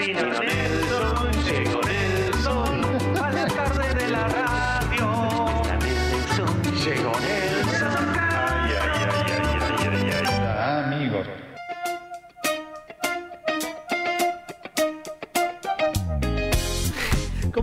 Vino Nelson, llegó Nelson,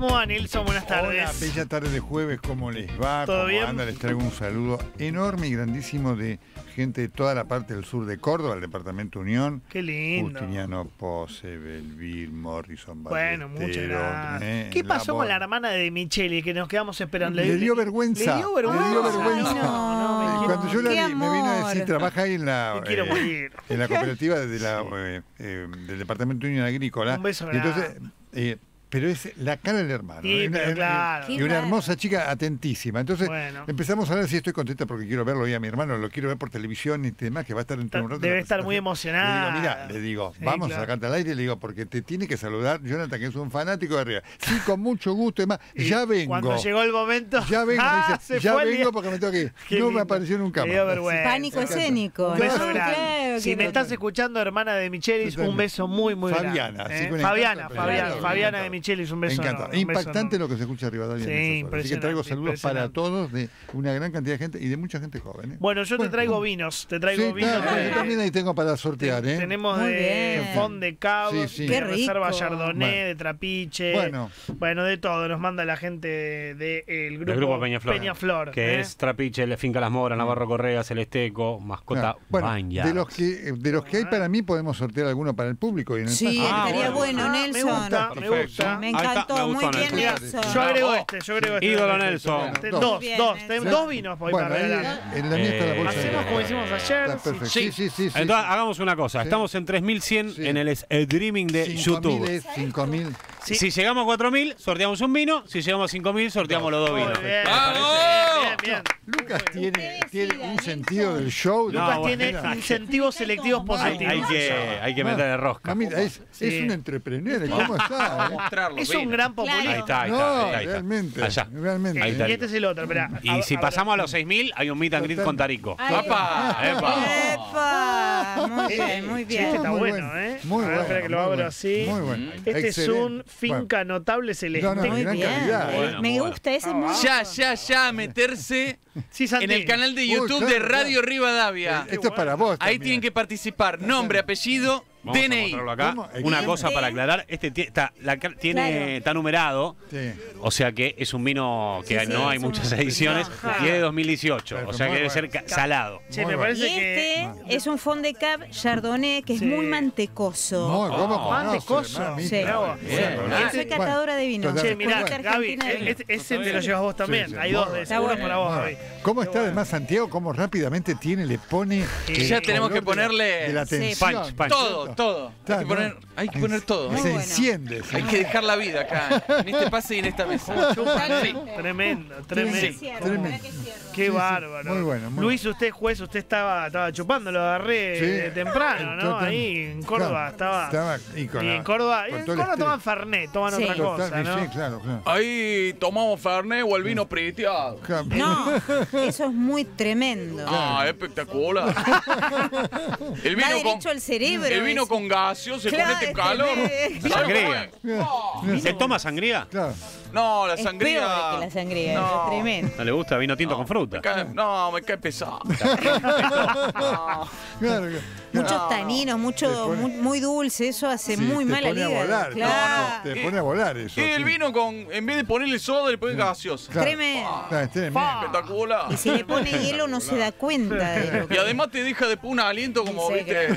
¿Cómo va, Nilson? Buenas Hola, tardes. bella tarde de jueves, ¿cómo les va? ¿Todo ¿Cómo bien? andan? Les traigo un saludo enorme y grandísimo de gente de toda la parte del sur de Córdoba, el departamento Unión. Qué lindo. Justiniano Pose, Belvir, Morrison, Bueno, muchas gracias. eh, ¿Qué pasó Labor. con la hermana de Micheli que nos quedamos esperando? Le dio vergüenza. Le dio vergüenza. Le dio vergüenza. No, no, me cuando yo la vi, me vino a decir, trabaja ahí en la, Me quiero eh, morir. en la cooperativa de la, eh, eh, del Departamento de Unión Agrícola. Un beso Y entonces, grande. eh, pero es la cara del hermano. Sí, pero Una- claro. Y una hermosa chica atentísima. Entonces Bueno. empezamos a hablar si estoy contenta porque quiero verlo hoy a mi hermano, lo quiero ver por televisión y demás, que va a estar dentro de un rato. en Debe estar muy emocionada. Le digo, mira, le digo, Sí, vamos claro. a sacarte al aire, le digo, porque te tiene que saludar Jonathan, que es un fanático de arriba. Sí, con mucho gusto, demás. Y Ya vengo. Cuando llegó el momento. Ya vengo, me ¡Ah, dice, se ya vengo porque me tengo que ir. Qué No me apareció nunca más. vergüenza. Pánico escénico. Un beso No, grande. claro, si me estás escuchando, hermana de Michelis, un beso muy, muy Fabiana, grande. así ¿eh? Fabiana, Fabiana, Fabiana, Fabiana de Michelis, un beso. Me encanta. enorme, un beso Impactante lo que se escucha arriba de alguien. Sí. Así que traigo saludos para todos de una gran cantidad de gente y de mucha gente joven. ¿eh? Bueno, yo te traigo bueno. vinos. Te traigo Sí, vinos. claro, de- yo también ahí tengo para sortear, ¿eh? Tenemos Muy de bien. Fond de Cabo, Sí, sí. de Reserva. Chardonnay, Bueno. de Trapiche. Bueno. Bueno, de todo. Nos manda la gente del de, el grupo, grupo Peñaflor. Peñaflor, Que ¿eh? es Trapiche, La Finca Las Moras, Navarro Correa, Celesteco, Mascota Claro. Bueno, Banya. de los que de los que hay para mí podemos sortear alguno para el público y en el Sí, paso. Ah, estaría bueno. Ah, me Nelson. gusta, me Perfecto. Me encantó, me muy bien, Nelson. Yo agrego este, yo agrego este. Ídolo Perfecto. Nelson. Te- Dos. Dos, bien, dos. Nelson. Ten- Dos vinos voy Bueno, para ahí, regalar. en la mía está la Eh, bolsa. Hacemos como hicimos ayer. Sí, Sí. sí. Entonces, hagamos una cosa. Estamos en 3100 Sí. en el streaming de 5.000 YouTube. es 5.000. Sí. Si llegamos a 4000, sorteamos un vino. Si llegamos a 5000, sorteamos los dos vinos. bien. Lucas tiene, un sentido del show. No, Lucas bueno. tiene incentivos selectivos positivos. hay que, hay que meterle rosca. Mira, es, Sí. es un entrepreneur. ¿Cómo está? eh? Es un gran populista. Ahí está, ahí está. ahí está. realmente. Allá. Realmente. Ahí está. Y este es el otro, espera. Y si pasamos a los 6000, hay un meet and greet con Tarico. ¡Papá! ¡Epa! ¡Epa! Muy bien, muy bien. este está Muy bueno, bueno, ¿eh? muy bueno, espera que lo muy abro bueno, así. muy bueno. Este es un finca notable celeste. No, no, Muy gran bien. calidad, Bueno, Me bueno. gusta, ese es Ah, muy Ya, ya, ya, meterse Sí, en el canal de Uy, YouTube claro, de Radio claro. Rivadavia. Eh, Esto es para vos. Ahí tienen que participar. Nombre, apellido, Vamos a DNI. mostrarlo acá. Una cosa para aclarar, este está, la tiene, Claro. está numerado, Sí. o sea que es un vino que Sí, sí, no hay muchas ediciones Ajá. y es de 2018, Pero o sea que debe ser bueno. ca- salado. Che, me bueno. Y parece que. este es un fond de cab chardonnay que es muy mantecoso. No, ¿cómo Oh, mantecoso. mamita? Sí. Bravo. Bien. Yo soy catadora de vino. Che, mirá. Gaby, vino. ese, te lo llevas vos también. Hay dos de Está seguro bueno. para vos, Gaby. ¿Cómo está además Santiago? ¿Cómo rápidamente tiene, le pone. Sí. Ya tenemos que ponerle de Todo. Hay que poner, ¿no? hay que poner todo. Muy Se bueno. enciende. Hay que dejar la vida acá, en este pase y en esta mesa. Sí. Tremendo, tremendo. Sí. Tremendo. Qué Sí, sí. bárbaro. Muy bueno, muy Luis, usted juez, usted estaba, estaba chupando, lo agarré Sí. temprano, ¿no? Ahí en Córdoba claro, estaba. estaba y con y la- en Córdoba, con en el Córdoba toman Fernet, toman Sí. otra cosa, Total, ¿no? Sí, claro, claro. Ahí tomamos Fernet o el vino priteado. Claro. No, eso es muy tremendo. Ah, espectacular. El vino con, derecho al cerebro. el vino con gaseoso Claro, con este calor. este- ¿Sabe Sangría. cómo es? ¿Se toma sangría? Claro. No, la Es sangría. peor que la sangría, No. es tremendo. ¿No le gusta vino tinto con fruta? Me cae- no, me cae pesado. No. Claro, claro. Muchos taninos, mucho, pone- muy, muy dulce, eso hace Sí, muy mal al pone a hígado. volar, Claro. Te pone a volar eso. Y el vino con, en vez de ponerle soda, le pones gaseosa. Claro. Tremendo. Espectacular. Y si le pone hielo no se da cuenta de lo que Y además te deja después un aliento como, Sí, viste,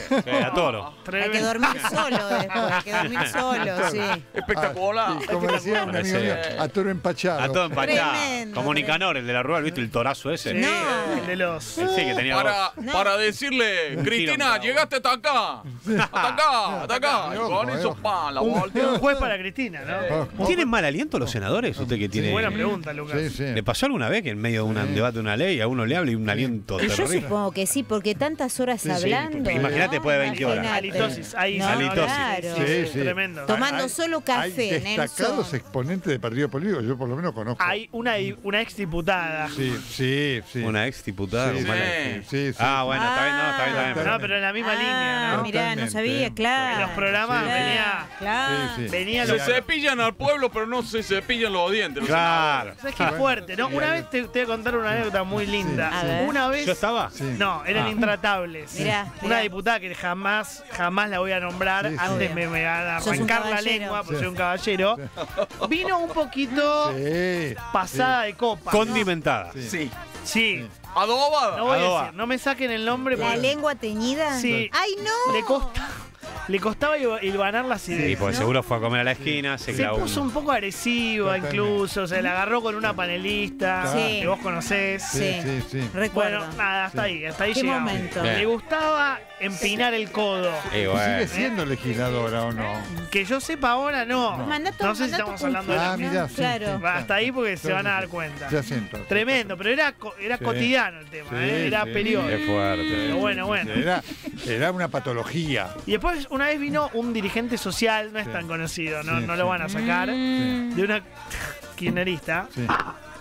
a toro. Hay que dormir solo después, hay que dormir solo, sí. espectacular. Y como decía un amigo mío, a toro empachado. A todo empachado. Tremendo, Como Nicanor, el de la rueda, ¿viste el torazo ese? Sí, No. el de los. El sí que tenía Para, dos. No. para decirle, Cristina, llegaste hasta acá. Hasta acá, hasta acá. Y con eh, eso, ojo. pan, la Un voltea. juez para Cristina, ¿no? Oh, ¿Tienen mal aliento los senadores? Usted que tiene. Buena pregunta, Lucas. Sí, sí. ¿Le pasó alguna vez que en medio de un debate de una ley a uno le hable y un aliento Y yo supongo que sí, porque tantas horas Sí, sí, hablando. imagínate ¿no? después de 20 horas. Halitosis, ahí Halitosis. claro. Sí, sí. Tremendo. Tomando solo café, Hay destacados exponentes de partido político, yo por lo menos conozco. Hay una, una ex diputada. Sí, sí, sí. Una ex diputada Sí, sí. Sí, sí, sí. Ah, bueno, está bien, no, está bien, está bien. No, pero en la misma Ah, línea, ¿no? mirá, no sabía, claro. En los programas Sí. venía. Claro. Sí, sí. Venía Se lo cepillan al pueblo, pero no se cepillan los dientes. Claro. ¿Sabes qué fuerte, no? Una vez te, te voy a contar una anécdota muy linda. Una vez. ¿Yo estaba? Sí. No, eran Ah. intratables. Mirá, Una diputada que jamás, jamás la voy a nombrar. Sí, sí. Antes me, me van a arrancar la lengua porque soy un caballero. Vino un poquito Sí. pasada de copa. Condimentada. Sí. Sí. Sí. Adobada. No voy a Adoba. decir, no me saquen el nombre La porque lengua teñida. Sí. Ay, no. le costa. Le costaba hilvanar las Sí, ideas. porque ¿no? seguro fue a comer a la esquina, se, Se clavó. puso un poco agresiva Totalmente. incluso, se la agarró con una panelista Sí. que vos conocés. Sí, sí, sí. Recuerdo. Bueno, nada, hasta ahí, hasta ahí ¿Qué llegamos. momento? Bien. Le gustaba empinar el codo. Y ¿Y bueno. ¿Sigue siendo legisladora o no? Que yo sepa ahora no. No. Sé si estamos hablando de la Ah, mirá, sí, Claro. sí, Va, Hasta ahí porque se van a dar cuenta. Ya sé entonces. Tremendo, pero era, co- era Sí. cotidiano el tema, Sí, ¿eh? era sí. Qué fuerte. Pero bueno, bueno. Era, era una patología. Y después una vez vino un dirigente social, no es Sí. tan conocido, no, Sí, no sí. lo van a sacar, Mm. de una kirchnerista. Sí.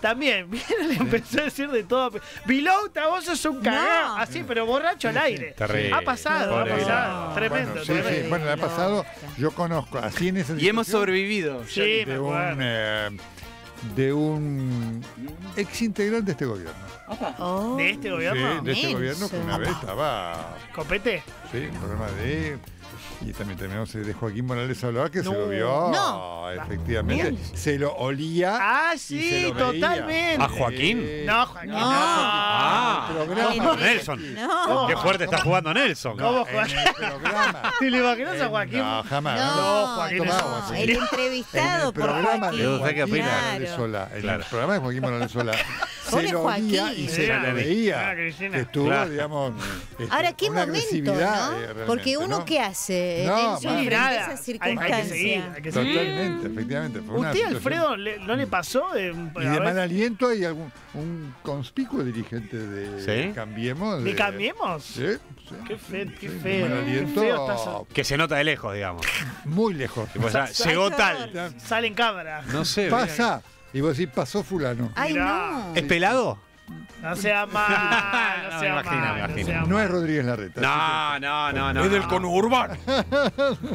También, viene, le empezó a decir de todo. Vilouta, vos sos un cagado. No. Así, pero borracho al aire. Terrible. Ha pasado, Pobre ha pasado. Vilouta. Tremendo, Bueno, sí, tremendo. sí. Bueno, le ha pasado, yo conozco, así en esa Y hemos sobrevivido. Sí, me de un, eh, de un ex integrante de este gobierno. Oh. ¿De este gobierno? Sí, de este gobierno que una vez estaba, ¿Copete? sí, un programa de... Y también tenemos el de Joaquín Morales hablaba que se No. lo vio, No. efectivamente. Se lo olía. Ah, y se sí, totalmente. ¿A Joaquín? Sí. No, Joaquín, No. no. Ah, programa Nelson. No. Qué fuerte está jugando Nelson. ¿Cómo programa. ¿Te lo imaginas a Joaquín? No, jamás. No, No, Joaquín el En entrevistado el por programa Joaquín. ¿Usted qué Joaquín? Morales Sola, en Claro. el programa de Joaquín Morales Sola, se lo olía Joaquín. y se lo veía. Cristina. Que estuvo, Claro. digamos, este, Ahora, qué momento, ¿no? eh, Porque uno, ¿no? ¿qué hace? No, Nelson, frente a nada. esa Hay, circunstancia. hay que seguir, hay que seguir. Totalmente, efectivamente. Fue ¿Usted, Alfredo, le- no le pasó? De, Y de mal aliento hay algún un conspicuo dirigente de ¿Sí? Cambiemos. ¿Le cambiemos? Sí, sí. Qué feo, qué Sí, de feo. mal Qué aliento, feo está- Que se nota de lejos, digamos. muy lejos. Ya llegó qué tal. Sale en cámara. No sé. Pasa. Y vos decís, pasó fulano. Ay, no. ¿Es pelado? No sea mal, no No, me imagino, me no imagino. No es Rodríguez Larreta. No, no, no, no. es del no. conurbano.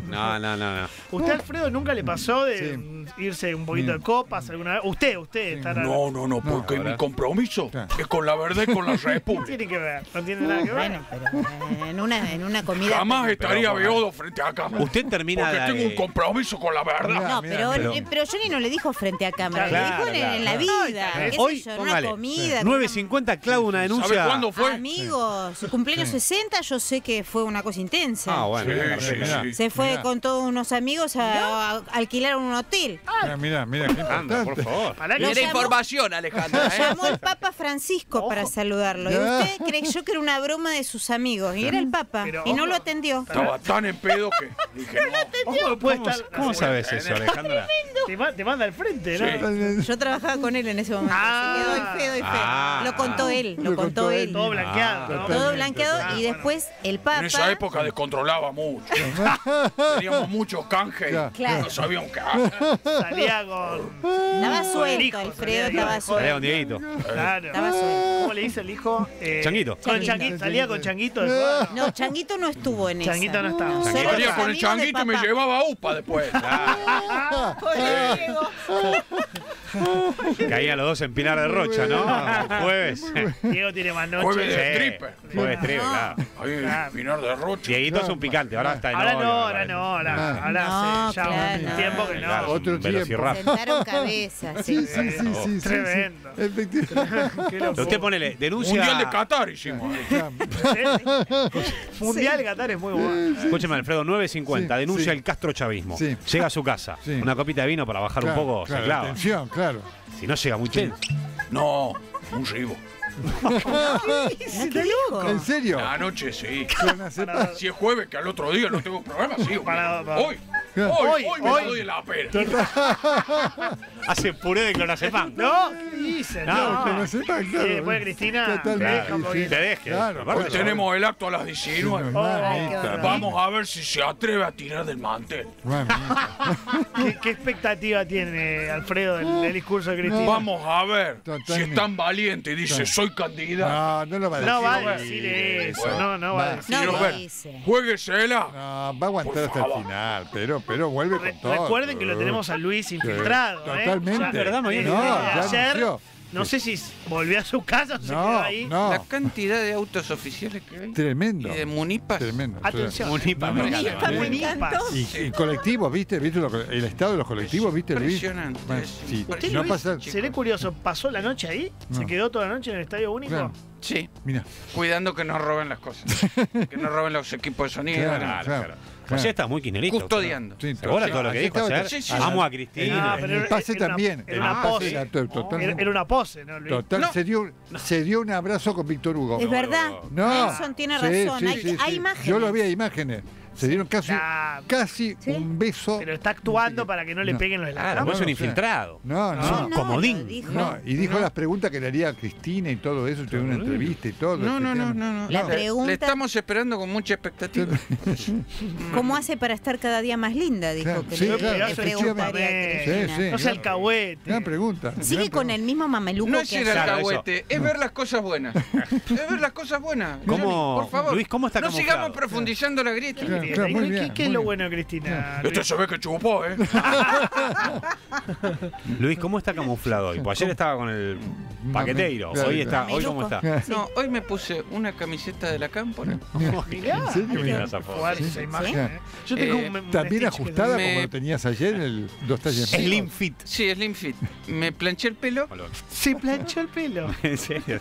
No, no, no, no. ¿Usted, Alfredo, nunca le pasó de mm, irse un poquito de copas alguna vez? Usted, usted. estar No, no, no, porque mi compromiso Claro. es con la verdad y con la ¿Qué república. tiene que ver? No tiene nada que ver. Bueno, pero eh, en una, en una comida. Jamás estaría pero- beodo frente a cámara. Usted termina Porque de- tengo un compromiso con la verdad. No, mira, pero, pero- eh, pero Johnny no le dijo frente a cámara, Claro, le dijo en, claro, en la vida. Ay, qué Hoy, sé yo, en póngale, una comida. con 9.50 clava una denuncia. ¿Sabe cuándo una- fue? Amigo, su cumpleaños 60 yo sé que fue una cosa intensa. Ah, bueno. Sí, sí, Mira. sí. Se fue Mirá. con todos unos amigos a, a alquilar un hotel. Mira, mira, mira, qué Anda, por favor. Pará que información, Lo Alejandra. ¿eh? llamó el Papa Francisco Ojo. para saludarlo. Y usted creyó que era una broma de sus amigos. Y era el Papa. Pero, y no ojo. lo atendió. Estaba tan en pedo que dije, no. ¿Cómo puede ¿Cómo, estar? cómo sabes eso, Alejandra? Te, ma- te manda al frente, ¿no? Yo trabajaba con él en ese momento. Ah. así que doy fe, doy fe. Ah. lo contó él, lo, Lo contó contó él. él. Todo blanqueado. ¿no? Todo blanqueado Ah, y bueno. después el Papa. En esa época descontrolaba mucho. Teníamos muchos canjes Claro. no sabíamos qué hacer. Salía con. Estaba suelto, hijo, Alfredo, estaba. Salía suelto. con Dieguito. Claro. Estaba suelto. ¿Cómo le dice el hijo? Eh, Changuito. Con Changuito. changuito. Salía con Changuito después. No, Changuito no estuvo en Changuito esa. no estaba. Changuito. Salía con el changuito y me llevaba a UPA después. Pobre Diego. Caían los dos en Pinar de Rocha, ¿no? Jueves. Diego tiene más noche. Jueves de Sí. stripper. Jueves stripper, claro. Ahí, Pinar de Rocha. Dieguito es un picante, ahora está de Ahora no, ahora no, ahora, Ah. ahora hace ya claro, un tiempo que Claro, no. Otro velociraptor. Sentaron cabezas, sí. Sí, sí, sí, sí, sí, sí. Tremendo. Efectivamente. Usted ponele, denuncia. Mundial de Qatar hicimos. Mundial de Qatar es muy bueno. Escúcheme, Alfredo, 9.50, Sí, denuncia el Castro Chavismo. Llega a su casa, una copita de vino para bajar Claro, un poco, claro, se clava. Atención, claro. Si no llega muy tenso. No, un ribo. No, qué loco. ¿En serio? La noche sí. Si es jueves, que al otro día no tengo problema, sí. Para- para- Hoy, Claro. Hoy, Hoy me hoy. doy la pera. Hace puré de clonazepam. No, ¿qué dices? No, No, claro. Y después Cristina Totalmente, te deja un sí. poquito. Te deje. Claro, Hoy tenemos el acto a las 19. Mamita, Vamos a ver si se atreve a tirar del mantel. ¿Qué, qué expectativa tiene Alfredo del, del discurso de Cristina? Vamos a ver si es tan valiente y dice soy candidato. No, no lo va a decir. No va a decir eso, no, no va a decir. No. Jueguesela. No, va a aguantar hasta el final, pero, pero vuelve con todo. recuerden que lo tenemos a Luis infiltrado. ¿eh? Totalmente. ¿Verdad, Mariano? desde No, ya ayer, no sé si volvió a su casa o se quedó No, ahí. no. La cantidad de autos oficiales que hay. Tremendo. Y de munipas. Tremendo. Atención. Munipa, No, no, me sí. encanta. me Munipas. encantó. Y, y colectivos, ¿viste? ¿Viste lo- el estado de los colectivos, viste, Luis? Impresionante, Bueno, es sí, ¿Usted, no Luis, pasa. seré curioso, ¿pasó la noche ahí? ¿Se No. quedó toda la noche en el Estadio Único? Claro. Sí, Mira, cuidando que no roben las cosas. que no roben los equipos de sonido. Claro, nada. Claro, claro. Pues ya está muy kirchnerista. Custodiando. Sí, ¿Se acuerda sí, todo lo que dijo ayer? Sí, Amo a Cristina. Pero el pase era también. era en una pose. era to- Era, totalmente- era una pose, ¿no, Luis? Total, No. se, dio, se dio un abrazo con Víctor Hugo. Es verdad. No. Nelson tiene Sí, razón. sí, hay, sí, hay sí. imágenes. Yo lo vi, hay imágenes. Se dieron casi, Ah, casi ¿Sí? un beso. Pero está actuando para que no le No. peguen los de la Claro, cama. vos es un no, infiltrado. No, no. Es No, un no, comodín. dijo. No, y dijo las preguntas que le haría a Cristina y todo eso, tuvo una entrevista y todo. No, no, no, no, no. La pregunta- Le estamos esperando con mucha expectativa. ¿Cómo hace para estar cada día más linda? Dijo Claro, que sí, le, claro, le preguntaría a Sí, Cristina. sí. No sea alcahuete. Gran pregunta. Sigue con el mismo mameluco No que es ir ayer. al Claro, alcahuete, es ver las cosas buenas. es ver las cosas buenas. ¿Cómo- Por favor. Luis, cómo está No sigamos profundizando la grieta. Claro, ¿Qué, claro, muy qué- bien, qué es muy lo bien. bueno de Cristina? Este se ve que chupó, ¿eh? Luis, ¿cómo está camuflado hoy? Pues ayer estaba con el paqueteiro. Claro, Hoy está, claro. hoy cómo está. No, hoy me puse una camiseta de la cámpora. ¿eh? Yo tengo Eh, un, También ajustada como lo tenías ayer, el dos talles. Slim fit. Sí, Slim Fit. Me planché el pelo. Se planchó el pelo. ¿En serio?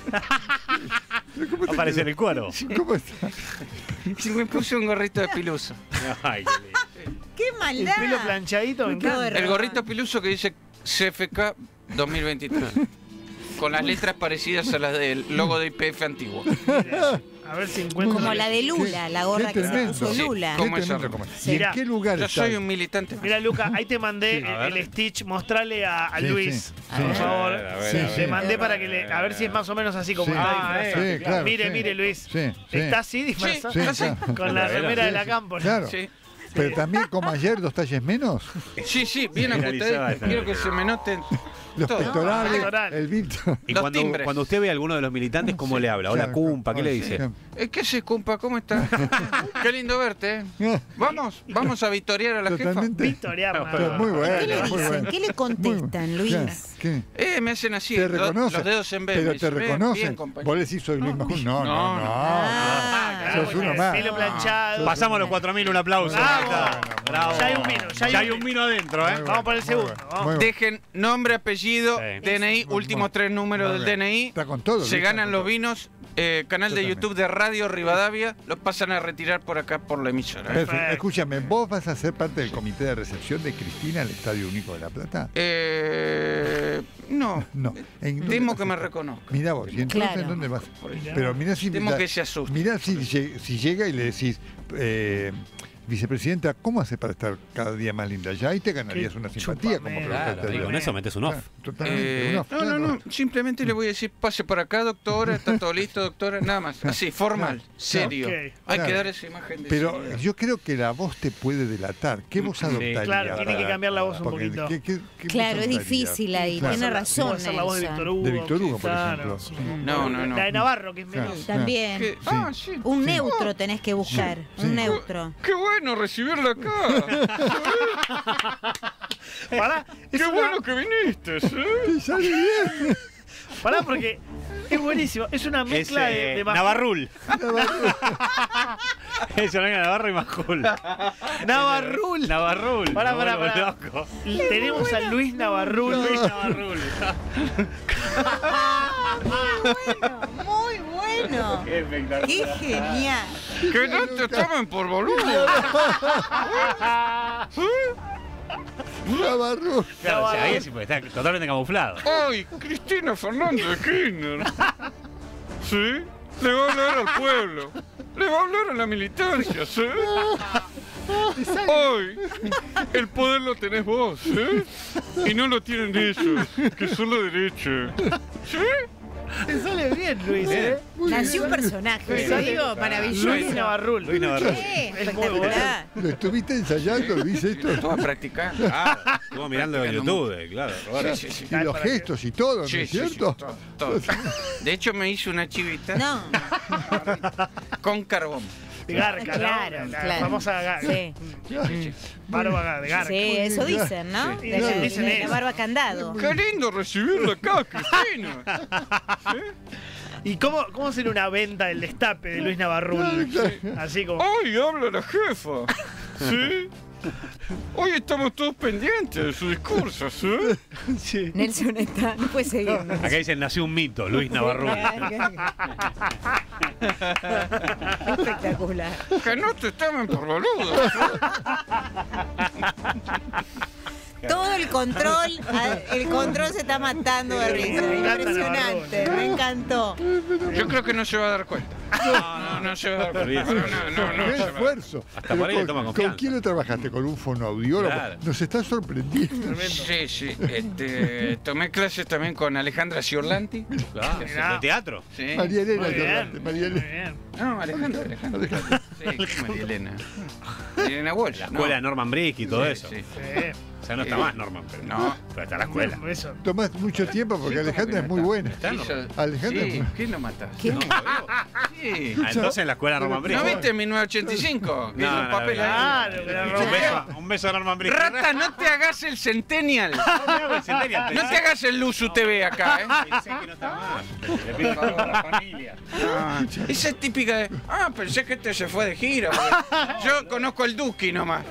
Aparece en el cuero. ¿Cómo está? Y me puse un gorrito de piluso. Ay, qué lindo. ¡Qué El maldad! pelo planchadito, me encanta. El gorrito piluso que dice CFK 2023. Con las letras parecidas a las del logo de IPF antiguo. A ver si encuentro. Como la de Lula, la gorra que se puso Sí, Lula. ¿cómo Qué es en Mirá, qué lugar Yo soy un militante. Mira, Luca, ahí te mandé el, Stitch. Mostrale a, a Sí, Luis, sí. por favor. Te mandé para que le. A ver si es más o menos así como Sí. está Ah, disfrazado. sí, claro, mire, mire, Luis. Sí, sí. Está así disfrazado. Sí, así. claro. Con la remera sí, de la cámpora. Claro. Sí. Pero también como ayer, dos talles menos. Sí, sí, bien ajustadito. Quiero que se me noten Los Todo. pectorales, Pectoral. el Víctor. Y Los cuando, timbres. cuando usted ve a alguno de los militantes, ¿cómo le habla? Hola, Claro, cumpa, ¿qué le dice? Eh, ¿Qué se cumpa? ¿Cómo está? Qué lindo verte, ¿eh? Vamos, vamos a victoriar a la jefa. Totalmente. Victoriar, nada Muy. ¿Qué le muy dicen? bueno. ¿Qué le Muy contestan, bueno. Luis? ¿Qué? Eh, me hacen así, Te lo- reconocen. los dedos en B. Pero me te dicen, "Bien, reconocen. bien, compañero". Vos decís soy Luis Majul. No, no, No. Ah, claro, Sos porque uno más. Pelo planchado. Pasamos los 4.000, un aplauso. Bravo. Ahí está. Bravo. Ya hay un vino, ya hay un un vino adentro, ¿eh? Vamos por el segundo, vamos. Dejen nombre, apellido, Sí. DNI, últimos tres números del bien. DNI. Está con todo, Se ganan los vinos. eh, canal de. YouTube de Radio Rivadavia. Los pasan a retirar por acá por la emisora. Perfecto. Perfecto. Escúchame, ¿vos vas a ser parte del comité de recepción de Cristina al Estadio Único de La Plata? Eh, no. No. ¿En Temo que me estar? reconozco. Mirá vos, ¿y entonces Claro. dónde vas? Mirá. Pero mirá si, Temo que se asuste. mirá si, si llega y le decís, eh, vicepresidenta, ¿cómo hace para estar cada día más linda? Ya ahí te ganarías una simpatía como Claro, y con eso metes un off. Claro, Totalmente. Eh, un off, no, no, claro. no. Simplemente le voy a decir, pase por acá, doctora. Está todo listo, doctora. Nada más. Así, formal, serio. Ok. Hay Claro. que dar esa imagen de Pero seriedad. yo creo que la voz te puede delatar. ¿Qué voz Sí. adoptarías? Claro, tiene que cambiar la voz un Porque, poquito. ¿qué- qué- qué Claro, es difícil ahí, Claro. tiene razón. Ser la voz de. Víctor Hugo. De Víctor Hugo, por claro, ejemplo. sí. No, no, no. La de Navarro, que es Claro. menos. También. Ah, sí. Un Sí. neutro tenés que buscar. Sí. Un neutro. Qué bueno recibirla acá. Pará, es Qué una- bueno que viniste. ¿eh? Sale bien. pará porque es buenísimo. Es una Es mezcla eh, de, de Navarrul. Eso no es Navarro y Majul. Navarrul. Navarrul. Pará, pará, pará. loco. Tenemos a Luis Navarrul. Luis Navarrul. Muy bueno. Qué espectacular. Qué genial. Que no te tomen por boludo. Navarro. Claro, o sea, ahí sí puede estar totalmente camuflado. Ay, Cristina Fernández de Kirchner. ¿Sí? Le va a hablar al pueblo. Le va a hablar a la militancia, ¿sí? Hoy el poder lo tenés vos, ¿eh? Y no lo tienen ellos, que son la derecha. ¿Sí? Te sale bien, Luis, ¿eh? Nació un personaje, Sale- digo, maravilloso. Luis Navarrul. Luis Navarrul. Sí, Es muy bueno. espectacular. ¿Lo estuviste ensayando, Luis, esto? Todo a practicar. Ah, estuvo mirando en YouTube, claro. Roberto. Sí, sí, sí. Y los gestos y todo, ¿no es sí, sí, cierto? todo, todo. De hecho, me hice una chivita No, con carbón. De Garca, ¿no? Claro, La claro. famosa Garca. sí. Barba de Garca. Sí, eso dicen, ¿no? Sí. De la, Dicen de la barba candado. Qué lindo recibirla acá, Cristina. ¿Y cómo, cómo será una venta del destape de Luis Navarrul? Así como. Ay, habla la jefa. ¿Sí? Hoy estamos todos pendientes de su discurso, ¿sí? Nelson está, no puede seguir. ¿no? Acá dicen, nació un mito, Luis Navarrul. Espectacular. Que no te tomen por boludo. Todo el control, a- el control se está matando de risa. Impresionante, me encantó. Yo creo que no se va a dar cuenta. No, no, no se va a dar cuenta. No, no, no, no ¡Qué se va a dar esfuerzo! Hasta Pero por ahí le con- toma ¿Con confianza. quién lo trabajaste? ¿Con un fonoaudiólogo? Claro. Nos está sorprendiendo. Sí, sí. Este, tomé clases también con Alejandra Ciorlanti. Claro. ¿De teatro? Sí. María Elena, María Elena. No, Alejandra, Alejandra. Sí, María Elena. Elena Walsh. La escuela de Norman Brick y todo eso. Sí. Sí. O sea, no está más Norman, pero, No. pero está la escuela. Eso. Tomás mucho tiempo porque Sí, ¿cómo Alejandra es no muy está? buena. Está. Alejandra Sí, ¿quién lo mata? ¿Quién? Sí. Ah, entonces en la escuela Norman Brick. ¿No viste 1985? Que No, hizo no, un papel no, ahí. Un beso, un beso a Norman Brick. Rata, no te hagas el centennial. No te hagas el Luzu TV acá, ¿eh? Pensé que no estaba más. Le pido favor a la familia. Esa es típica de. Ah, pensé que este se fue de gira. Yo conozco el Duki nomás.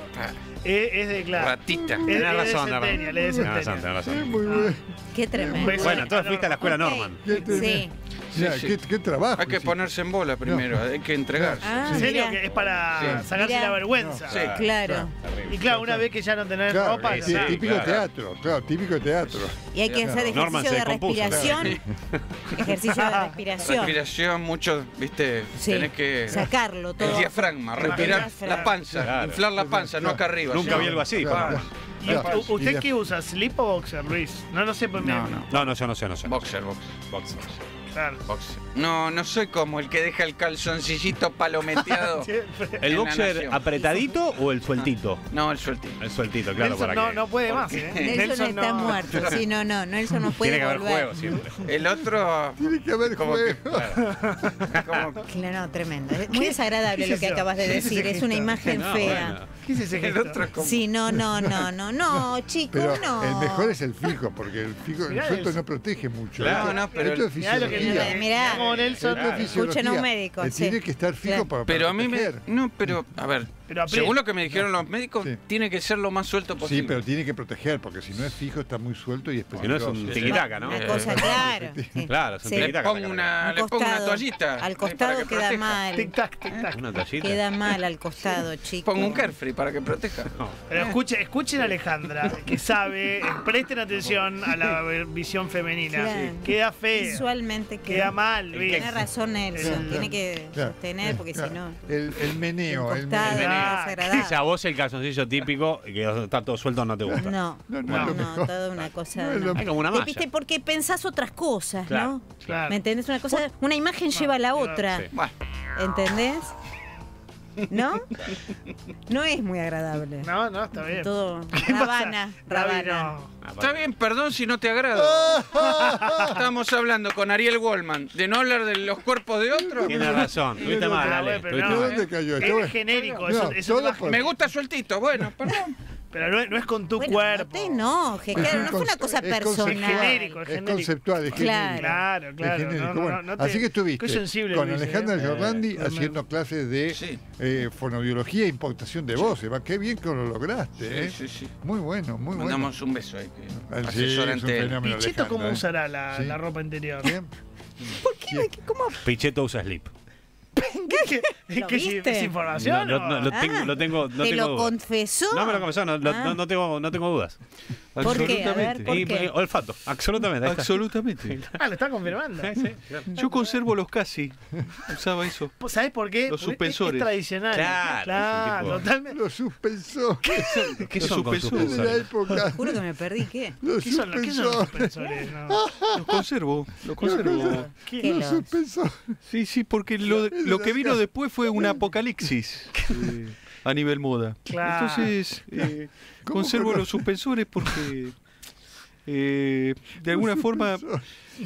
Es, es de claro. Ratita. Es, Tenés razón, Tenés razón, tenés razón. Qué tremendo. Bueno, entonces fuiste a la escuela Ok. Norman. Sí. Tremendo. Mirá, sí. qué, qué trabajo. Hay que ponerse en bola primero, hay que entregarse. Ah, ¿En serio? Que es para Sí. sacarse Mirá. la vergüenza. Sí. Claro. Y claro, una vez que ya no tenés Claro, ropa, típico claro. teatro, claro, típico teatro. Y hay que hacer ejercicio de respiración. Ejercicio de respiración. Respiración, mucho, viste, Sí. tenés que. Sacarlo todo. El diafragma, respirar la panza, Claro. inflar la panza, no acá arriba. Nunca vi algo así. Claro. ¿Y Claro. u- ¿Usted qué usa? ¿Slip o boxer, Luis? No, no sé por No, no. No, no, yo no sé, no sé. Boxer, boxer, Boxer. Claro. boxer. No, no soy como el que deja el calzoncillito palometeado. ¿El boxer apretadito o el sueltito? No, el sueltito. El sueltito, claro, Nelson para no, que. no puede más, ¿eh? Nelson, está no- muerto. Sí, no, no. Nelson no puede Tiene que haber volver. juego siempre. El otro, Tiene que haber Como que- juego. como Claro, no, tremendo. Es Muy desagradable ¿Qué lo que eso? acabas de ¿Qué es ese decir. Es una imagen No, fea. bueno. ¿Qué es ese el otro es como. Sí, no, no, no, no, no, chicos, Pero no. el mejor es el fijo, porque el fijo, el suelto no protege mucho. Claro, Esto- no, pero esto es Mirá lo que fisiología. Mirá, mirá. Como Nelson. Escuchen a un médico, sí. Tiene que estar fijo Claro. para, Pero a mí me. No, pero, a ver. Pero. Según lo que me dijeron los médicos, Sí. tiene que ser lo más suelto Sí, posible. pero tiene que proteger, porque si no es fijo está muy suelto y es Si no es peligroso. un Sí. tiquitaca, ¿no? Una cosa, claro. sí. Claro, es un Sí. Le tiquitaca. pongo una, Un le pongo una toallita. Al costado que queda mal. Tic tac, tic tac. Una toallita. Queda mal al costado, chicos. Pongo un carefree para que proteja. Pero escuchen, escuchen a Alejandra, que sabe, eh, presten atención a la visión femenina. Claro. Queda feo. Visualmente Queda mal, Luis. Tiene razón Nelson, El- tiene que sostener porque si no. El, meneo, El meneo. Ah. O sea, a vos el calzoncillo típico que está todo suelto no te gusta. No, No, no, no, no, toda una cosa. No Hay como una malla. ¿Viste? Porque pensás otras cosas, Claro, ¿no? Claro. ¿Me entendés? Una cosa, una imagen lleva a la otra. sí. ¿Entendés? ¿No? No es muy agradable. No, no, está bien. Todo. Rabana, rabana. no. está bien, perdón si no te agrado. Estamos hablando con Ariel Wallman de no hablar de los cuerpos de otros. Tienes razón. Tuviste mal, Ah, mal. ¿Dónde cayó? Es genérico, eso, Me gusta sueltito, bueno, perdón. Pero no, es- no es con tu Bueno, cuerpo. no te enojes, claro, no fue una cosa Es personal. genérico, es Es genérico. conceptual, es Claro. genérico. Claro, Es claro. genérico. No, no, Bueno, no, no te- así que estuviste con Alejandra ¿eh? Eh, haciendo clases de Sí. eh, fonoaudiología e impostación de voces. Va, Qué bien que lo lograste. ¿eh? Sí, sí, sí. Muy bueno, muy bueno. Mandamos un beso ahí. Que Ah, sí, asesora es un ante él. fenómeno, Pichito, ¿cómo usará la, Sí. la ropa interior? ¿eh? ¿Por qué? ¿Cómo? Picheto usa slip. ¿Qué, ¿Lo qué-? ¿Es información? No, lo, tengo, Ah, lo tengo, no ¿Te tengo lo dudas. confesó? No me lo confesó, no, Ah. no, no tengo, no tengo dudas. ¿Por qué? A ver, Absolutamente. ¿por Y, qué? olfato, absolutamente. Absolutamente. Ah, lo está confirmando. Sí, sí, claro. Yo conservo los casi. Usaba eso. ¿Sabes por qué? Los es- suspensores. Es, tradicional. Claro, Claro, es totalmente. Los suspensores ¿Qué Los son con suspensores. de la suspensores? época. Juro que me perdí, ¿qué? Los ¿Qué son, los- ¿qué son los suspensores. No. Los conservo. Los conservo. ¿Qué? ¿Qué Los los? suspensores. Sí, sí, porque lo, lo que vino después fue un apocalipsis eh, a nivel moda. Claro. Entonces, eh, ¿Cómo conservo conoce? los suspensores porque eh, de alguna forma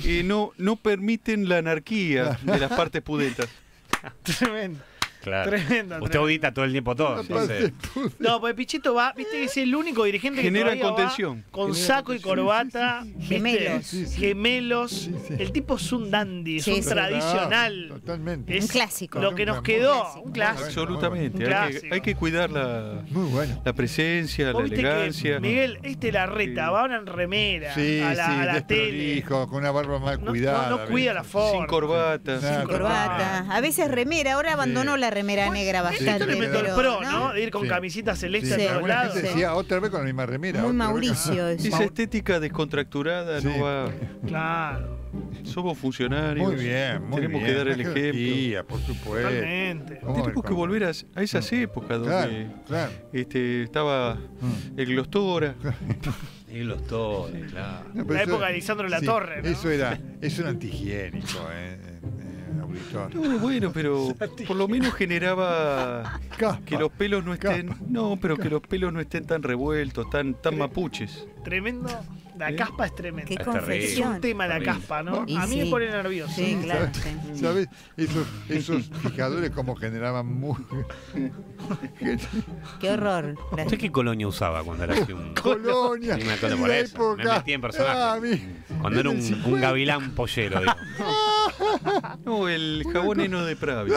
eh, no, no permiten la anarquía de las partes pudentas. Tremendo. Claro. Tremendo, Usted tremendo. audita todo el tiempo todo. Entonces, No, pues Pichito va, viste que es el único dirigente que Genera va contención. con Genera saco y corbata. Gemelos. Sí, sí. gemelos. Sí, sí. El tipo es un dandy, es un sí. tradicional. Totalmente. Es Un clásico. Lo que nos Un quedó, clásico. un clásico. Absolutamente. Un Hay que, hay que cuidar la, Muy bueno. la presencia, la que elegancia. Miguel, este la reta, Sí. va ahora en remera Sí, a la, sí, a la tele. con una barba mal cuidada. no, no cuida la forma. Sin corbata. Sin corbata. A veces remera, ahora abandonó la remera negra Este bastante. tremendo el pero, pro, ¿no? De ir con Sí. camisita celeste Sí, a todos lados. decía otra vez con la misma remera. Muy Mauricio. es. Esa estética descontracturada Sí. no va. Claro, Somos funcionarios. Muy bien, muy Tenemos bien. que dar el ejemplo. por supuesto. totalmente. ¿Cómo Tenemos que volver a, a esas épocas donde Claro, claro. este, estaba Mm. el Glostora. y los todos, claro. No, La eso- época de Lisandro La Torre, ¿no? Eso era, eso era antihigiénico, eh, No, bueno, pero por lo menos generaba Caspa. que los pelos no estén. Caspa. No, pero que los pelos no estén tan revueltos, tan, tan mapuches. Tremendo. La caspa es tremenda. Qué Es terrible. Es confección. un tema la caspa, ¿no? Y A mí me pone nervioso. Sí, claro. sí. ¿Sabes? Esos, esos fijadores como generaban muy... Qué horror. ¿Usted qué colonia usaba cuando era así un... Colonia. Sí, me por la eso. Me época. metí en personaje. Ah, Cuando era un, un 50. gavilán pollero, digo. No, el jabón heno de Pravia.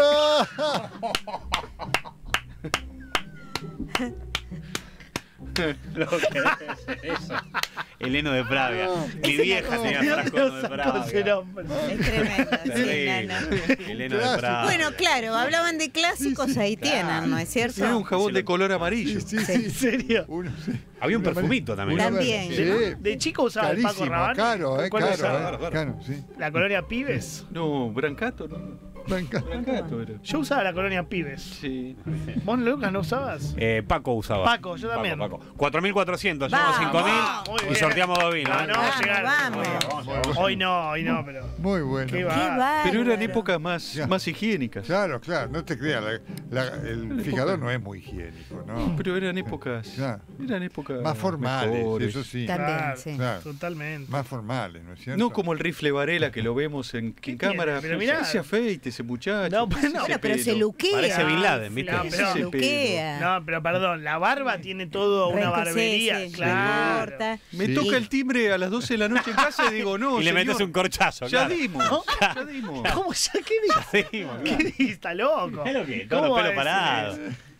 Lo que es eso. El heno de Pravia. Mi Esa vieja tenía ¿De frasco de Pravia. Es tremendo. sí, no, no. El heno de. Pravia. Bueno, claro, hablaban de clásicos, ahí tienen, ¿no es cierto? Era un jabón de color amarillo. sí, sí, sí. ¿En serio? Uno, sí. Había un perfumito también. También. Sí. De chico usaba el Paco Carísimo, Rabanne. caro, eh, ¿Cuál caro, eh, caro, sí. La colonia Pibes. No, Brancato, ¿no? Yo usaba la colonia Pibes. Sí. ¿Vos, Lucas, no usabas? Eh, Paco usaba. Paco, yo también. Paco, Paco. 4.400, llevamos Vamos. 5.000 Muy y sorteamos dos vinos. No, ¿eh? no, Vamos, llegaron. vamos. Hoy no, hoy no, pero. Muy bueno. Qué Qué va. Pero eran épocas más, Ya. más higiénicas. Claro, claro, no te creas, la- la- el fijador no es muy higiénico, ¿no? Pero eran épocas. Claro. Eran épocas. Más formales, mejores. eso sí. También, Claro, sí. Claro. Totalmente. Más formales, ¿no es cierto? No como el rifle Varela que lo vemos en, ¿Qué en cámara. Pero mirá. se afeite ese muchacho. No, ¿qué bueno, es ese Bueno, pero se pelo? luquea. Parece Bin Laden, ¿viste? No, ¿Qué es pero- Se luquea. No, pero perdón, la barba tiene todo una sí, barbería. sí, claro. corta. Me Sí. toca el timbre a las 12 de la noche en casa y digo, no, y le señor, metes un corchazo, Ya claro. dimos, ya dimos. ¿Cómo ya? ¿Qué dices? Sí, ¿Qué dices? Está loco. Es lo que, ¿Cómo los va a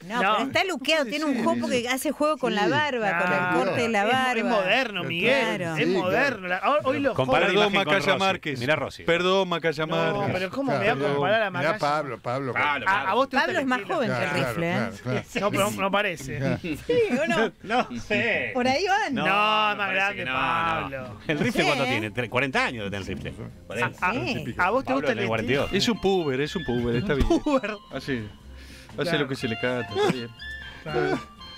No, No. pero está luqueado, tiene un juego que hace juego con la Sí. barba, con el Claro. corte de la Es- barba. Es, moderno, Miguel. Claro. Es Sí, moderno. La- hoy- los la Perdón, Macaya. Márquez. Mirá Rossi. Perdón, Macaya No, Márquez. pero ¿cómo me voy a Claro, comparar a mirá Macaya? Pablo, Pablo. Pablo, A, a vos te Pablo es más joven que el Claro, rifle, ¿eh? claro, claro. No, pero no parece. Claro. Sí, ¿o no? No sé. Por ahí van. No, más grande, que no, Pablo. no. ¿El rifle cuánto ¿eh? tiene? Tre- 40 años tener el rifle. 40. A, Sí. a vos te Pablo gusta el tiene estilo. 42. Es un puber, es un puber, está bien. Puber. Así. Hace Claro. lo que se le canta, bien.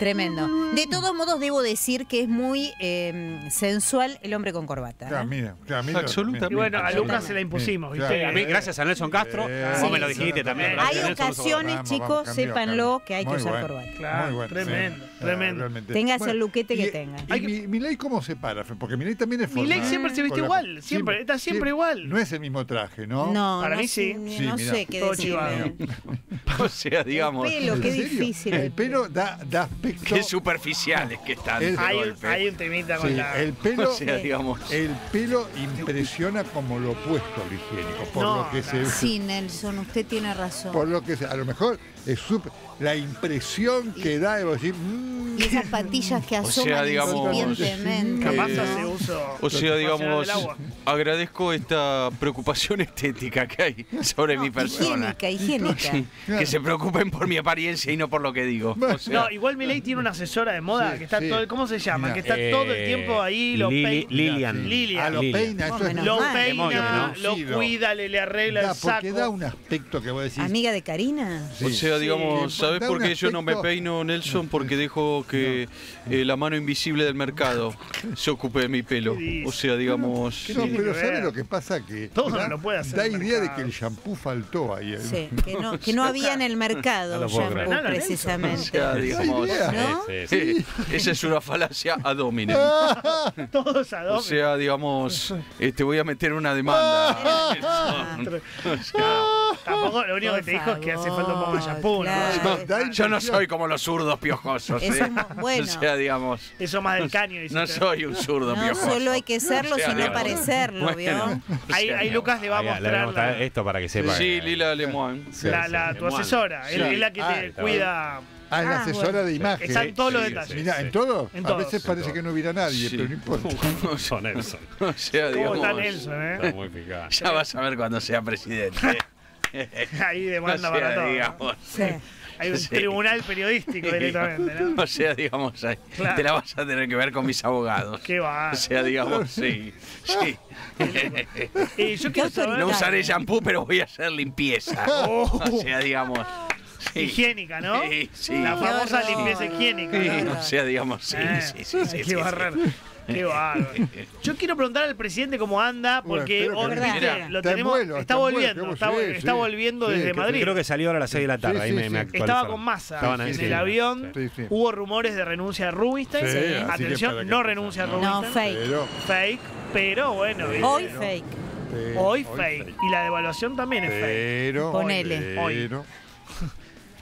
Tremendo. De todos modos, debo decir que es muy eh, sensual el hombre con corbata. Claro, ¿eh? mira, claro, mira, Absolutamente. Y bueno, a. Lucas se la impusimos, Sí, ¿viste? claro. A mí, gracias a Nelson Castro, vos sí, me lo sí. dijiste también. Hay ocasiones, Vamos, chicos, vamos, cambió, sépanlo cambió. que hay que Muy usar bueno. corbata. Claro, Muy bueno, tremendo, sí. tremendo. realmente. Téngase el luquete que y- tenga. ¿Y Milei cómo se para? Porque Milei también es formal. Milei siempre se viste igual, siempre, está siempre igual. No es el mismo traje, ¿no? No, Para mí sí. no sé qué chivado. O sea, digamos, El pelo, ¿En qué difícil. El pelo da, da Qué superficiales que están. El- de Hay golpe. hay un temita con Sí, la. el pelo. O sea, digamos. El pelo impresiona como lo opuesto al higiénico, por No, lo que se Sí, Nelson, usted tiene razón. por lo que se, a lo mejor es súper la impresión que da de decir, mm, Y esas patillas que O sea, asoman digamos, incipientemente. Capaz Eh, hace uso. o sea, digamos, agradezco esta preocupación estética que hay sobre mi persona. Higiénica, higiénica. Sí, que se preocupen por mi apariencia y no por lo que digo. O sea, No, igual Milei tiene una asesora de moda Sí, que está sí. todo, ¿cómo se llama? Mira. que está todo el tiempo ahí, lo Lili- peina. Lilian. Lilian. Ah, lo Lilian. peina, eso es Menos Lo mal. peina, Demonio, lo Sí, lo- cuida, le, le arregla Da, el saco. porque da un aspecto que vos decís. Amiga de Karina. Sí. O sea, Sí. digamos, ¿sabes Da por qué yo no me peino, Nelson? Porque dejo que eh, la mano invisible del mercado se ocupe de mi pelo. ¿Qué O sea, digamos... No, Sí, pero que ¿sabe ver. lo que pasa? Que Todo da, no lo puede hacer da el idea de que el shampoo faltó ahí. Sí, que no, que no había en el mercado shampoo. O precisamente. sea, digamos... idea. ¿No? Sí, sí. eh, esa es una falacia ad hominem. Todos a O dos. sea, digamos, eh, te voy a meter una demanda. Tampoco lo único Por que te dijo es que hace falta un poco de favor, shampoo, claro. ¿no? No, Yo no soy como los zurdos piojosos. Eso ¿eh? es mo- bueno. O sea, digamos, Eso más del caño. no hiciste. soy un zurdo No piojoso. solo hay que serlo, O sea, sino digamos, parecerlo, bueno, ¿vio? o Ahí, sea, ahí Lucas le va a mostrar la, esto para que sepa. Sí, que- Lila Lemoine. la- la- tu asesora. Sí. Es la que Ah, te está cuida. Ah, es la Ah, asesora bueno. de imagen. Están todos los sí, detalles. Mira. ¿en todo? En a todo. veces parece que no hubiera nadie, Sí. pero no importa. Son Nelson. O sea, ¿Cómo digamos, está Nelson, Está eh? muy picado. ya vas a ver cuando sea presidente. Ahí O demanda para sea, todo. ¿no? digamos. Sí. Hay un Sí. tribunal periodístico directamente, ¿no? O sea, digamos, ahí, Claro. te la vas a tener que ver con mis abogados. Qué va. O sea, digamos, sí. sí. Y yo quiero saber. No usaré shampoo, pero voy a hacer limpieza. O sea, digamos. Sí. Higiénica, ¿no? Sí, sí. La Qué famosa limpieza higiénica. Sí, ¿no? o sea, digamos, sí, Eh, sí, sí, sí, que sí, barrer. sí. Qué bárbaro. Yo quiero preguntar al presidente cómo anda, porque Bueno, hoy, Mira, lo tenemos, vuelo, está está en vuelo, volviendo, está, vos- sí, está sí. volviendo Sí, desde Madrid. Creo que salió ahora a las 6 de la tarde. Sí, ahí sí, me, sí. me Estaba con masa Estaban en el sí. avión. Sí, sí. Hubo rumores de renuncia de Rubinstein. Atención, no renuncia a No, Rubinstein. fake. Pero, Fake, pero bueno. Hoy fake. Hoy fake. Y la devaluación también es fake. Pero, Ponele. pero,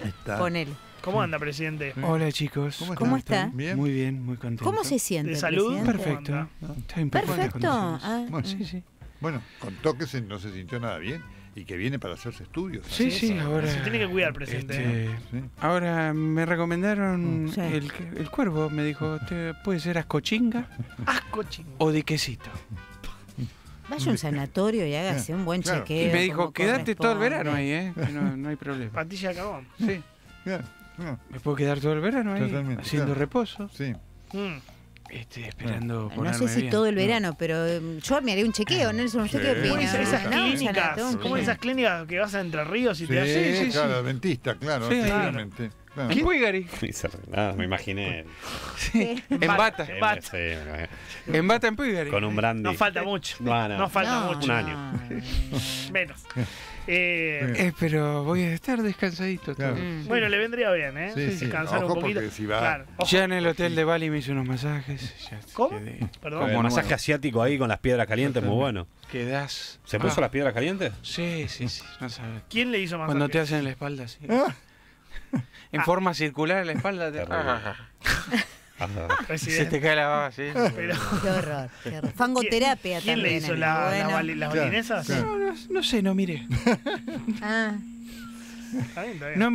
está. Ponele. ¿Cómo anda, presidente? Hola, chicos. ¿Cómo, ¿Cómo está? Bien. Muy bien, muy contento. ¿Cómo se siente? ¿De salud? presidente? Perfecto. Está en Perfecto. condiciones. Ah, Bueno, Sí, sí. Bueno, contó que se- no se sintió nada bien y que viene para hacerse estudios. Sí, sí, ahora. Se tiene que cuidar, presidente. ¿eh? este, Sí. Ahora me recomendaron Sí. el, el cuervo, me dijo, "Te- puede ser ascochinga Asco chingo. o diquecito. Vaya a un sanatorio y hágase un buen Claro. chequeo. Y me dijo, como quédate todo el corresponde". verano ahí, ¿eh? no, no hay problema. Pastilla de. Sí, Claro, claro, me puedo quedar todo el verano ahí, Totalmente, haciendo claro. reposo, sí. Mm. este, esperando No ponerme sé si bien. todo el verano, pero eh, yo me haré un chequeo, Nelson. ¿Usted qué Sí. ¿Cómo opina? esas, esas ¿No? Clínicas? sanatorio. ¿Cómo esas clínicas que vas a Entre Ríos y Sí, te hacen? sí, sí. claro, Sí, efectivamente. claro. ¿En Puigari? Ni se- Nada, me imaginé. Sí, en bata, En bata. Sí, me- en bata en Puigari. con un brandy. No falta mucho. No, no. No falta No, mucho. Un año. Menos. Eh, Eh, pero voy a estar descansadito Claro. Mm. bueno, le vendría bien, ¿eh? Sí, sí. Descansar Ojo, un poquito. si va- Claro. Ya en el hotel de Bali me hice unos masajes. ya ¿Cómo? quedé- Perdón. Como masaje asiático ahí con las piedras calientes, muy bueno. Quedás. ¿Se puso Ah, las piedras calientes? Sí, sí, sí. No sabes. ¿Quién le hizo más Cuando te hacen en la espalda, sí. En forma circular en la espalda, te... Se te cae la baba, sí. Pero, Qué horror. qué horror. Fangoterapia ¿Quién le también. hizo la, la las Claro, balinesas? claro. No, no, no sé, no miré. Ah, Está bien, está bien. No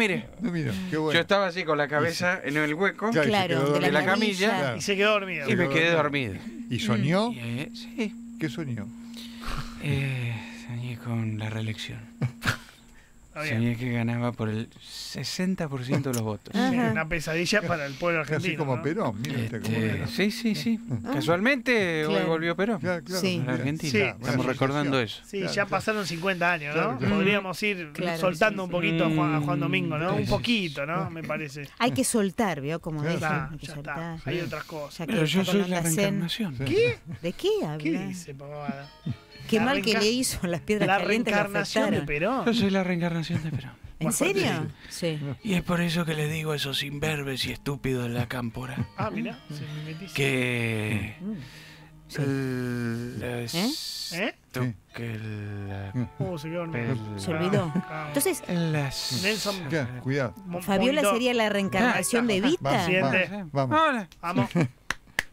qué Yo estaba así con la cabeza en el hueco Claro, de dormido. la, camilla. Claro. Y se quedó dormido. y me quedé dormido. ¿Y soñó? Y, eh, sí. ¿Qué soñó? Eh, soñé con la reelección. Está. Soñé que ganaba por el 60% de los votos. Ajá. Una pesadilla para el pueblo argentino. Así como ¿no? Perón, mira usted cómo Este, sí, sí, sí. Casualmente hoy Claro. volvió Perón. Claro, claro, Sí. A la. Argentina. Sí. Estamos recordando eso. Sí, Claro, ya claro. pasaron 50 años, ¿no? Claro, claro. Podríamos ir Claro, soltando sí, un sí. poquito a Juan, a Juan Domingo, ¿no? Sí, Un poquito, ¿no? Me parece. hay que soltar, ¿vio? Como Claro. dije. Ya, hay que ya soltar. está. Hay otras cosas. Pero yo está soy la reencarnación. ¿Qué? ¿De qué habla? ¿Qué dice, pavada? Qué La mal que le hizo las piedras La calientes que reencarnación de afectaron. Yo Perón. soy la reencarnación de Perón. ¿En serio? Sí. Y es por eso que le digo a esos imberbes y estúpidos de la cámpora Ah, mirá, se que. Sí. Las- ¿Eh? to- que la- Uh, se quedó. Se olvidó. Ah, Entonces, las- Nelson. Ya, Cuidado. Fabiola sería la reencarnación de Vita. Vamos, vamos.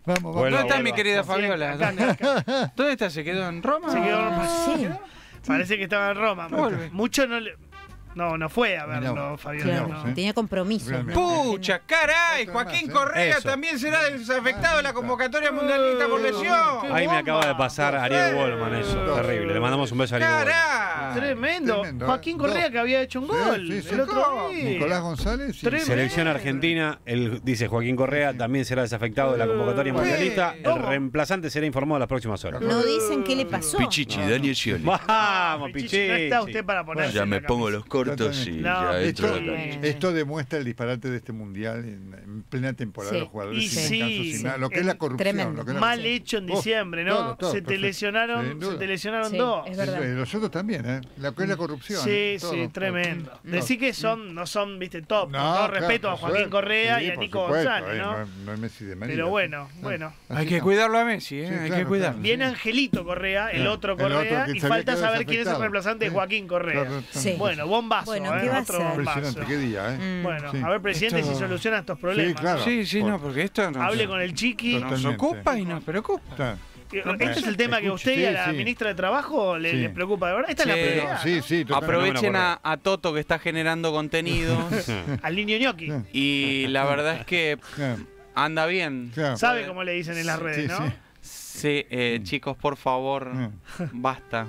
Vamos. vamos, ¿Dónde está vuelva. mi querida Sí, Fabiola? acá. ¿Dónde está? ¿Se quedó en Roma? Se quedó Ah, sí. Parece que estaba en Roma. Mucho no le. No, no fue a verlo. Claro, no. ¿eh? tenía compromiso. Realmente. Pucha, caray, Joaquín ¿eh? Correa Eso. también será desafectado de la convocatoria mundialista por lesión. Ahí me acaba de pasar Ariel. Wallman eso. Terrible. Le mandamos un beso a Ariel. Caray. Tremendo. Tremendo, Joaquín ¿eh? Correa Dos. que había hecho un gol Sí, sí, sí. el otro día. Nicolás González. y- Tremendo. Selección Argentina, él dice Joaquín Correa, también será desafectado de la convocatoria mundialista. El reemplazante será informado en las próximas horas. No dicen qué le pasó. Pichichi, Daniel Scioli. Vamos, Pichichi, No está usted para ponerse Ya me pongo los cortos No, Esto, demuestra el disparate de este mundial en, en plena temporada. Sí. Los jugadores Y sin sí, descanso, sin sí. nada. Lo que es la corrupción. tremendo. lo que es la Mal hecho en Oh, diciembre, ¿no? todo, todo, se te lesionaron, se te lesionaron Sí, dos. es verdad. Eh, Los otros también, ¿eh? Lo que es la corrupción. Sí, ¿eh? Todo, sí, tremendo. Decir que son, no son, viste, top. No, con todo claro, respeto a Joaquín. Correa Sí, y a Nico supuesto, González, eh, ¿no? No, no es Messi de. Pero bueno, bueno. Hay que cuidarlo a Messi, ¿eh? Hay que cuidar. claro. Viene Angelito Correa, el otro Correa, y falta saber quién es el reemplazante de. Joaquín Correa. Claro, Sí. Bueno, bombazo, Bueno, ¿eh? ¿qué va a Otro bombazo. Impresionante, qué día, ¿eh? Mm. Bueno, Sí. a ver, presidente, Esto- si soluciona estos problemas. Sí, claro. Sí, sí, Por- no, porque esto nos, Hable con el chiqui. Total. nos Totalmente. ocupa y nos preocupa. Está. Este es el tema que a usted y a la Sí, sí. ministra de Trabajo le, Sí. le preocupa, de verdad. Esta Sí. es la prioridad. sí, ¿no? sí, totalmente. Aprovechen a, a Toto que está generando contenido Al niño ñoqui. Sí. y la verdad es que Claro, anda bien. claro. Sabe cómo le dicen en las Sí, redes, ¿no? sí. Sí, eh, chicos, por favor, Mm. basta.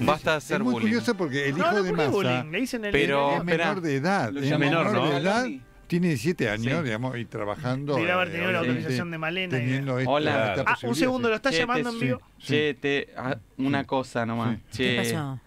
Basta de Es hacer muy bullying. curioso porque el No, hijo no, de ¿por qué Massa bullying? Le dicen el Pero- es espera. menor de edad. Es menor menor, ¿no? de edad. Tiene 17 años, Sí. digamos, y trabajando. Debe haber eh, tenido la obviamente, autorización de Malena y- Teniendo esta- Hola. esta Ah, un segundo, lo está Che, llamando te- en vivo. Che, te, ah, una cosa nomás. ¿Qué Che, pasó?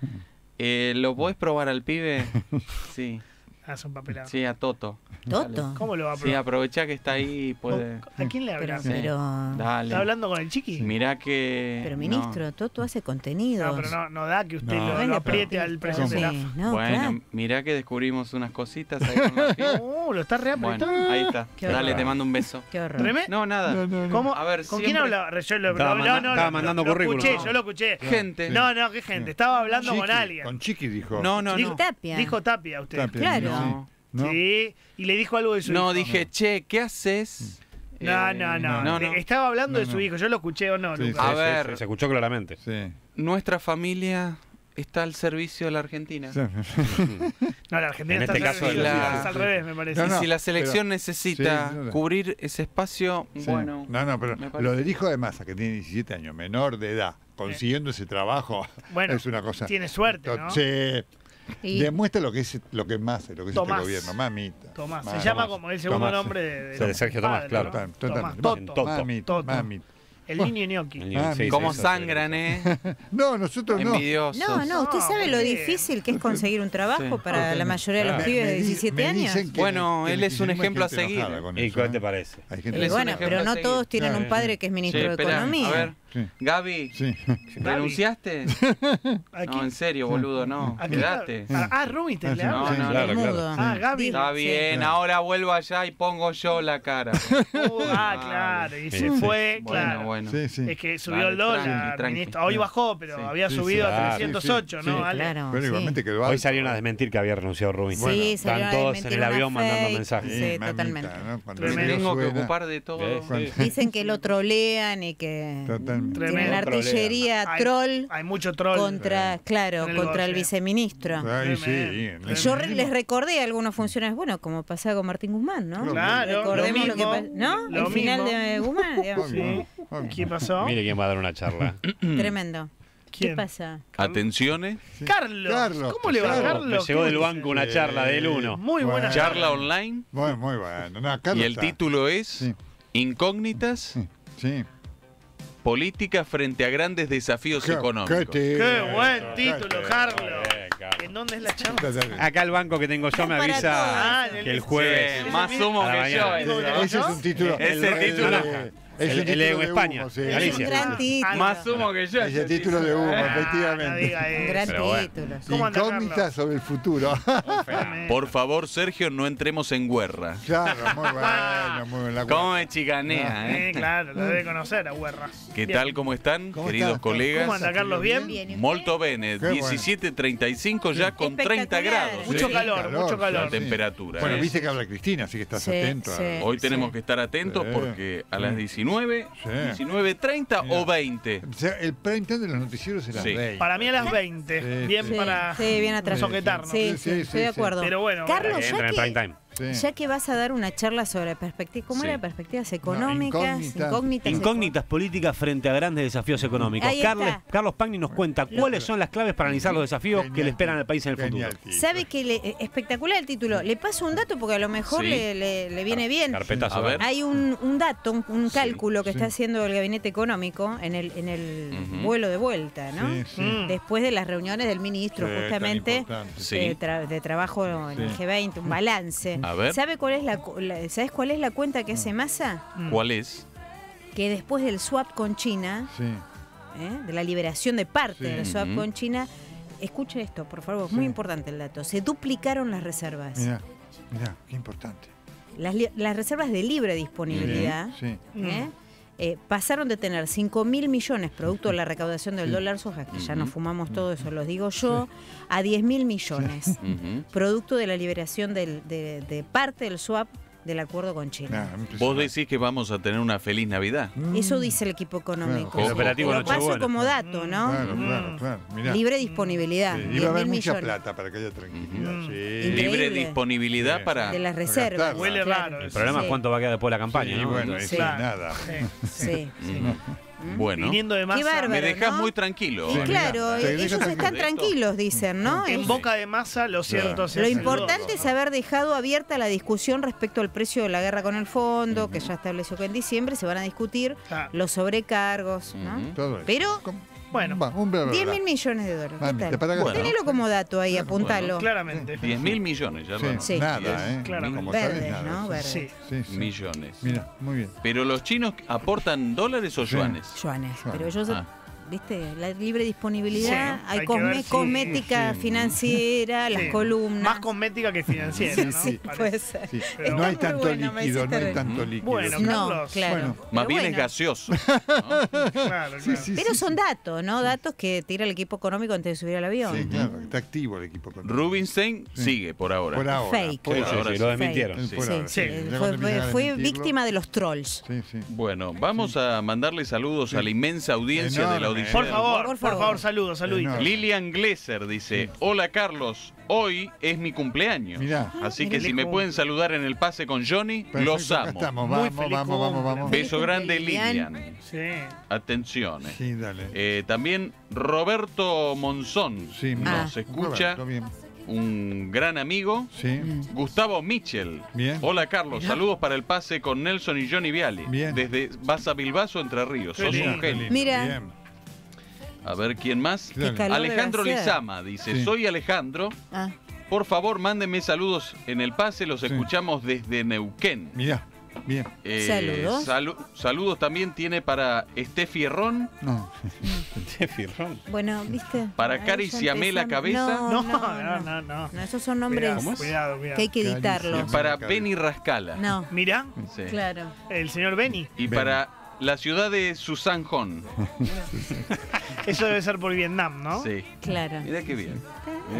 eh, ¿lo podés probar al pibe? Sí, Ah, son papelados. sí, a Toto. ¿Toto? ¿Cómo lo va a Sí, probar? aprovechá que está ahí y puede. ¿A quién le Pero, habla? Sí. pero, Dale. ¿Está hablando con el chiqui? Mirá que. pero no. ministro, Toto hace contenidos. No, pero no, no da que usted No. lo, lo apriete al presidente de la sí, bueno, claro. mirá que descubrimos unas cositas ahí con. Uh, lo está reapretando. Bueno, ahí está. Qué Dale, horror. te mando un beso. Qué horror. No, nada. No, no, no. ¿Cómo? A ver, ¿Con siempre- quién habla? Yo lo, Estaba no, manda- no, estaba lo- mandando lo currículum. escuché, yo lo escuché. Gente. No, no, qué gente. Estaba hablando con alguien. Con Chiqui dijo. No, no, Dijo no. Tapia. Dijo Tapia a usted. Tapia, Claro. Sí. ¿No? Sí, y le dijo algo de su No, hijo. dije, che, ¿qué haces? No, Eh, no, no. no, no. Estaba hablando No, de su no. hijo. Yo lo escuché o no, Sí, Lucas. A Sí, ver. sí, se escuchó claramente. Sí. Nuestra familia está al servicio de la Argentina. Sí. No, la Argentina En está este al caso, revés, la- es al revés, me parece. No, no. y si la selección pero- necesita cubrir ese espacio, Sí. bueno. No, no, pero lo del hijo de Massa, que tiene 17 años, menor de edad, consiguiendo ese trabajo, Bueno, es una cosa. tiene suerte, ¿no? Sí. Y- Demuestra lo que es lo que es Massa, lo que es Tomás. este gobierno, mamita. Tomás. Se llama como el segundo Tomás. nombre de, de Sí, de Sergio Tomás, padre, claro. ¿no? Tomás. Toto. Toto. Mamita, Toto. mamita. El niño ñoqui. Ah, sí, Cómo sí, sangran, ¿eh? No, nosotros no. Envidiosos. No, no, usted No, sabe lo difícil que es conseguir un trabajo Sí. para la mayoría de los pibes de di- 17 me años. Bueno, él es un ejemplo a seguir. ¿Y qué ¿eh? te parece? Hay gente Y bueno, pero no todos tienen Claro. un padre que es ministro de Economía. Sí. Gaby, Sí. ¿renunciaste? No, en serio, boludo, no. Quédate. Ah, ah, Rubinstein le Ah, habla. No, no, Claro, claro. Ah, Gaby. Está bien, ahora vuelvo allá y pongo yo la cara. Uh, ah, claro. Y Sí, se sí. fue, Bueno, claro. bueno. Sí, sí. Es que subió el dólar, tranqui, tranqui. ministro. Hoy bajó, pero Sí, había subido sí, a claro. 308, Sí, ¿no? Claro. Pero sí. igualmente quedó Hoy salieron a desmentir que había renunciado Rubin. Bueno, Sí, están todos en el avión mandando mensajes. Sí, totalmente. ¿no? El Tengo que ocupar de todo. Dicen que lo trolean y que Totalmente. Tienen la Tremendo. artillería Hay- troll Hay mucho troll. contra, claro, el contra el viceministro. Ay, sí, Yo les recordé a algunos funcionarios, bueno, como pasaba con Martín Guzmán, ¿no? Claro, Recordemos lo lo, que mismo, pasó. ¿No? lo el final mismo. de Guzmán, digamos. ¿Qué pasó? Mire quién va a dar una charla. Tremendo. ¿Qué pasa? Atenciones. Carlos. Carlos, ¿Cómo le va, Carlos. Carlos? Me llegó ¿Qué del banco una charla del uno. Muy buena. Charla online. Muy, muy bueno. No, Carlos Y el está- título es Sí, Incógnitas, sí, sí. Política frente a grandes desafíos Qué- económicos. qué buen título. Carlos. ¿En dónde es la charla? Acá el banco que tengo yo me avisa Ah, que el jueves. Sí, más humo que yo. ¿Ese- es un título. Ese el- el- título. El- es El- el de título España. humo, sí. Es Es Galicia. un gran título. Más humo que yo. Ese ese título de humo, Ah, no efectivamente. Un gran Pero bueno. título. ¿Cómo anda, Incógnitas Carlos? sobre el futuro. Por favor, Sergio, no entremos en guerra. claro, muy bueno, muy bueno. La ¿Cómo me chicanea, Eh, eh? claro, lo debe conocer a Huerra. ¿Qué Bien. tal? ¿Cómo están, ¿Cómo queridos estás? colegas? ¿Cómo anda, Carlos? ¿Bien? Bien. Molto bene, Qué bueno. 17.35 ya con 30 Espectacular. grados. Mucho eh, calor, mucho calor. La temperatura. Bueno, eh. viste que habla Cristina, así que estás atento. Hoy tenemos que estar atentos porque a las Sí. 19, Sí. 19.30 Mira. o 20. O sea, el prime time de los noticieros era Sí. 20. Para mí a las 20. Sí, bien sí. para Sí, bien atrás. soquetarnos. Sí, Sí, sí, sí, estoy de acuerdo. Pero bueno, Carlos, Entra en ya el prime que, time. Sí. ya que vas a dar una charla sobre perspectivas, ¿cómo Sí. era? Perspectivas económicas, incógnitas. incógnitas. Incógnitas políticas frente a grandes desafíos económicos. Ahí Carles- está. Carlos Pagni nos cuenta Lo- cuáles son las claves para analizar los desafíos que le esperan al país en el Genial, futuro. tipo. ¿Sabe que le- eh, espectacular el título? Le paso un dato porque a lo mejor Sí. le, le- le viene bien. Carpetazo. A ver. Hay un, un dato, un, un Sí, cálculo que sí. está haciendo el gabinete económico en el, en el Ujú. vuelo de vuelta, ¿no? Sí, sí. Mm. Después de las reuniones del ministro, justamente de, tra- de trabajo en el Sí. G20, un balance. A ver. ¿Sabe cuál es la, la- ¿Sabes cuál es la cuenta que hace Massa? Mm. ¿Cuál es? Que después del swap con China, Sí. ¿eh? de la liberación de parte Sí. del swap con China, escuche esto, por favor, es Sí. muy importante el dato. Se duplicaron las reservas. Mira, mira, qué importante. Las, las reservas de libre disponibilidad. Sí. ¿eh? Eh, pasaron de tener 5 mil millones producto de la recaudación del Sí. dólar soja, que ya nos fumamos todo eso, lo digo yo, a 10 mil millones, producto de la liberación del- de, de parte del swap del acuerdo con China. Nada, Vos decís que vamos a tener una feliz Navidad. Mm. Eso dice el equipo económico. Claro, El operativo Lo Nochebuena. paso como dato, ¿no? Claro, Mm. claro, claro. Mirá. Libre disponibilidad, Sí, 10 iba a haber mil mucha millones plata para que haya tranquilidad. Mm. Sí. Libre disponibilidad Sí. para... de las reservas. Huele Claro. raro El problema Sí. es cuánto va a quedar después de la campaña, Sí, ¿no? bueno, Entonces, sí, Claro. nada. Sí. Bueno, Viniendo de masa. bárbaro. me dejas ¿no? muy tranquilo. Sí. Claro, ellos están tranquilo. tranquilos, dicen, ¿no? En boca de masa, lo cierto Claro. Lo importante es haber dejado abierta la discusión respecto al precio de la guerra con el fondo, que ya estableció que en diciembre se van a discutir los sobrecargos, ¿no? Todo eso. Pero Bueno. Va, un bla, bla, 10 bla. mil millones de dólares. ¿qué Mamita, tal? para. Bueno. Tenelo como dato ahí, apuntalo. Claramente. 10 mil millones, ya Sí, lo Sí. Nada, ¿eh? Claramente. Como sabes, nada. ¿no? Verdes. Sí. Sí, sí. Millones. Mira, muy bien. Pero los chinos aportan dólares o Sí. yuanes. Yuanes, Yuanes. pero ellos, Ah. Viste, la libre disponibilidad, Sí, hay, hay que cosme- ver si- cosmética sí. financiera, las columnas. Más cosmética que financiera, ¿no? Sí, puede ser. Sí. Pero- no hay tanto líquido, no hay tanto líquido. Bueno. No, claro. Bueno. Más bien es gaseoso. ¿no? Claro, Sí, claro. sí, Pero sí, son sí. datos, ¿no? Datos que tira el equipo económico antes de subir al avión. Sí, claro, está activo el equipo. económico. Rubinstein Sí. sigue por ahora. Por ahora. Fake. por ahora. sí, lo desmintieron. Fue, víctima de los trolls. Sí, sí. Bueno, vamos a mandarle saludos a la inmensa audiencia de la Enorme. Por favor, Por por favor. favor, saludos, saluditos. Lilian Glesser dice, hola Carlos, hoy es mi cumpleaños. Mirá. Así Mira, que si me pueden saludar en el pase con Johnny, Perfecto, los amo. Estamos. Muy Vamos, feliz vamos, vamos. Beso grande Lilian. Sí. Atención. eh. Sí, dale. Eh, también Roberto Monzón Sí, nos Ah. escucha, Roberto, bien. un gran amigo. Sí. Gustavo Mitchell. Bien. Hola Carlos, saludos para el pase con Nelson y Johnny Viale. Bien. Desde Baza Bilbaso, Entre Ríos. Qué Sos lindo. un genio. Mira. A ver quién más. Alejandro. Lizama dice, Sí. soy Alejandro. Ah, Por favor, mándenme saludos en el pase, los Sí. escuchamos desde Neuquén. Mirá. Bien. Eh, Saludos. salu- saludos también tiene para Estefi Herrón, No. Qué firrón. bueno, ¿viste? Para Cari ya Siamé la empezamos. cabeza. No, No, no, no, no. no, no. No, esos son nombres Cuidado, cuidado, que hay que editarlos. Cari para. Benny Rascala. No, Mirá, Sí. claro. el señor Benny. Y Benny. para la ciudad de Susan Hon. Eso debe ser por Vietnam, ¿no? Sí. Claro. Mira qué bien.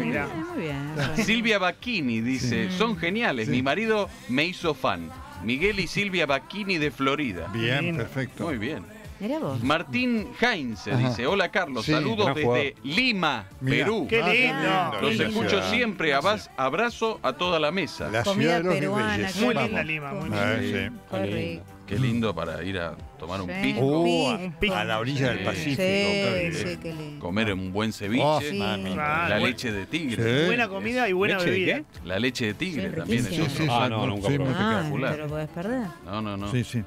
Mirá. Muy bien. bueno. Silvia Bacchini dice, son geniales, Sí. mi marido me hizo fan. Miguel y Silvia Bacchini de Florida. Bien, perfecto. Muy bien. Mira vos. Martín Heinze Ajá. dice, hola Carlos, Sí, saludos gran desde jugador. Lima, Mirá. Perú. Qué Ah, lindo. Los escucho siempre, abaz- abrazo a toda la mesa. La Comida ciudad de los peruana. Muy Vamos. linda Lima, muy A linda. ver, sí. Qué rico. Qué lindo para ir a tomar un Sí. pisco, Uh, pico. a la orilla del. Pacífico. Eh, Sí, sí, qué lindo. comer un buen ceviche, Oh, Sí. mami. Claro. la buen- leche de tigre. Sí. Buena comida y buena ¿Leche de bebida. qué? La leche de tigre Sí, también es riquísimo. Sí, Ah, no, nunca probé. Ah, espectacular. te lo podés perder. No, no, no. Sí, sí.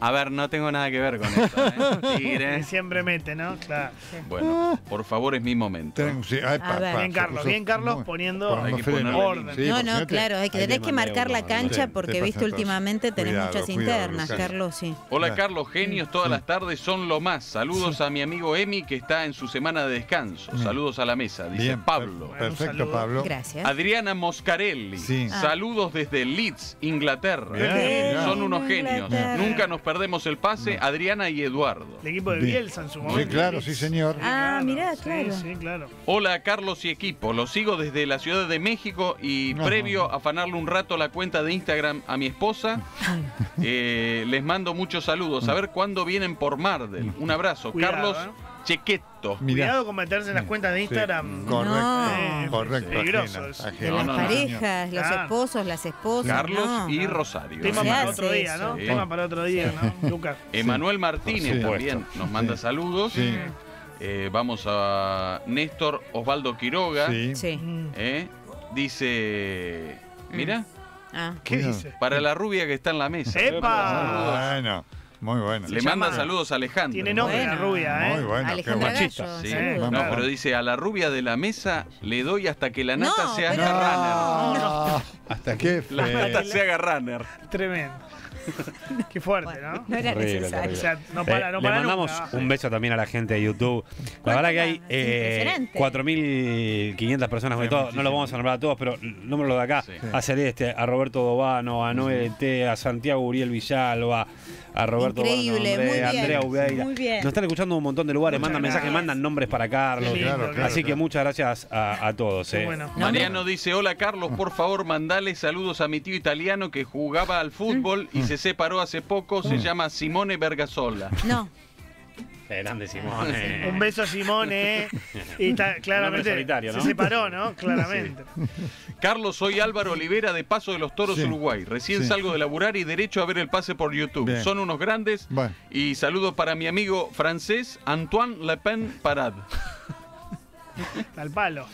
A ver, no tengo nada que ver con esto. ¿eh? Tigre. siempre mete, ¿no? Claro. Bueno, por favor, es mi momento. Tengo- sí, ay, pa- ver. pa- Bien, Carlos, bien, Carlos, muy- poniendo- Hay que ponerle orden. Sí, no, no, claro, hay que, ahí tenés te que mandé marcar la cancha te- porque te he visto pasa cosas. últimamente tenés Cuidado, muchas cuidado, internas. Carlos, sí. Hola. Carlos, genios, todas Sí. las tardes son lo más. Saludos a mi amigo Emi que está en su semana de descanso. Bien. Saludos a la mesa, dice Bien, Pablo. per- Perfecto, saludo. Pablo. Gracias. Adriana Moscarelli. Sí. Ah. Saludos desde Leeds, Inglaterra. Bien, Qué bien. Son unos genios. Inglaterra. Nunca nos perdemos el pase, Adriana y Eduardo. El equipo de. Bielsa en su momento. Sí, claro, sí, señor. Ah, mirá, claro. Sí, claro. Hola Carlos y equipo, los sigo desde la Ciudad de México y previo a afanarle un rato la cuenta de Instagram a mi esposa, eh, les mando muchos saludos. A ver cuándo vienen por Mardel. Un abrazo. Cuidado, Carlos ¿eh? Chequeto. Mirá. Cuidado con meterse en las cuentas de Instagram. Correcto, No. correcto. De No, las no, no, parejas, los Claro. esposos, las esposas. Carlos no. y Rosario. Tema Se para hace otro día, ¿no? eso. Tema para otro día, ¿no? Lucas. Emanuel Martínez Sí. también nos manda Sí. saludos. Sí, Eh, vamos a Néstor Osvaldo Quiroga. sí. Sí. Mm. eh, dice, mira, Ah. ¿Qué dice? para la rubia que está en la mesa. ¡Epa! Bueno, muy bueno. Le manda llama- saludos a Alejandro. Tiene nombre la rubia, ¿eh? Muy bueno, qué Alejandra bueno. Gallo, Sí, no, Claro. pero dice a la rubia de la mesa le doy hasta que la nata No, se pero- haga runner. No, hasta qué La nata se haga runner. Tremendo. Qué fuerte, Bueno, ¿no? no era Horrible, necesario. O sea, no Eh, para, no le para mandamos nunca. un beso también a la gente de YouTube. La verdad que hay eh, impresionante. 4.500 personas, Sí, todo, no lo vamos a nombrar a todos, pero número de acá, Sí. a Celeste, a Roberto Dobano, a Noel T, a Santiago Uriel Villalba, a Roberto Increíble, muy bien, Andrea Ubeira. muy bien. Nos están escuchando un montón de lugares, Muchas mandan mensajes, mandan nombres para Carlos. Claro, claro, Así que muchas gracias a, a todos. Eh. bueno. No, Mariano dice, hola Carlos, por favor mandale saludos a mi tío italiano que jugaba al fútbol y se separó hace poco, se llama Simone Bergasola. No, grande Simone. Un beso a Simone, ¿eh? Y está, claramente solitario, ¿no? se separó, ¿no? Claramente. Carlos, soy Álvaro Olivera de Paso de los Toros, Sí. Uruguay. Recién Sí. salgo de laburar y derecho a ver el pase por YouTube. Bien. Son unos grandes. Bueno. Y saludos para mi amigo francés Antoine Le Pen Parad. Al palo.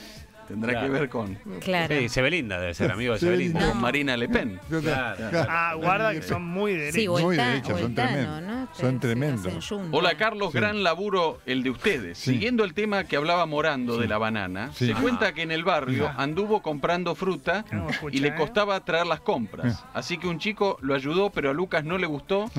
Tendrá Claro. que ver con, claro. Sí, Sebelinda debe ser amigo de Sebelinda. con Marina Le Pen. Claro. Ah, guarda que son muy derechos. Sí, Muy derechos, son tremendos. ¿no? Son tremendos. Hola Carlos, Sí. gran laburo el de ustedes. Sí. Siguiendo el tema que hablaba Morando de la banana, Sí. se cuenta que en el barrio Ah. anduvo comprando fruta No, escucha, y le ¿eh? costaba traer las compras. Así que un chico lo ayudó, pero a Lucas no le gustó.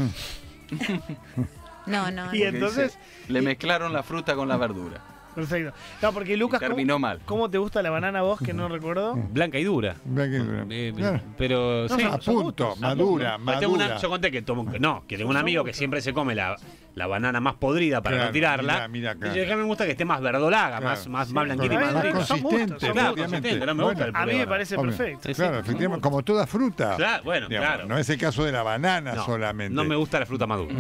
No, no. Y entonces, Le mezclaron la fruta con la verdura. Perfecto. No, porque Lucas, ¿cómo, Terminó mal. cómo te gusta la banana vos que no recuerdo? Blanca y dura. Eh, Claro. Pero No, sí. A punto, gustos, madura, Pues tengo una- madura. yo conté que tomo, no, que tengo un amigo que siempre se come la, la banana más podrida para Claro, no tirarla. mira, claro. me gusta que esté más verdolaga, Claro. más, más, Sí, más blanquita y más Más rica. Más Son consistente, gustos, son Claro, consistente, no me gusta el A mí me parece Obvio. perfecto. Claro, efectivamente, como toda fruta. Claro, bueno, Digamos, claro. No es el caso de la banana No, solamente. no me gusta la fruta madura.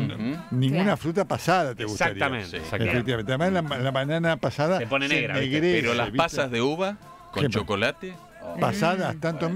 Ninguna Claro. fruta pasada te gustaría. Exactamente, Sí. exactamente. Efectivamente. Además, la, la banana pasada Se pone negra, Pero las ¿viste? pasas de uva con chocolate. pasadas, tanto.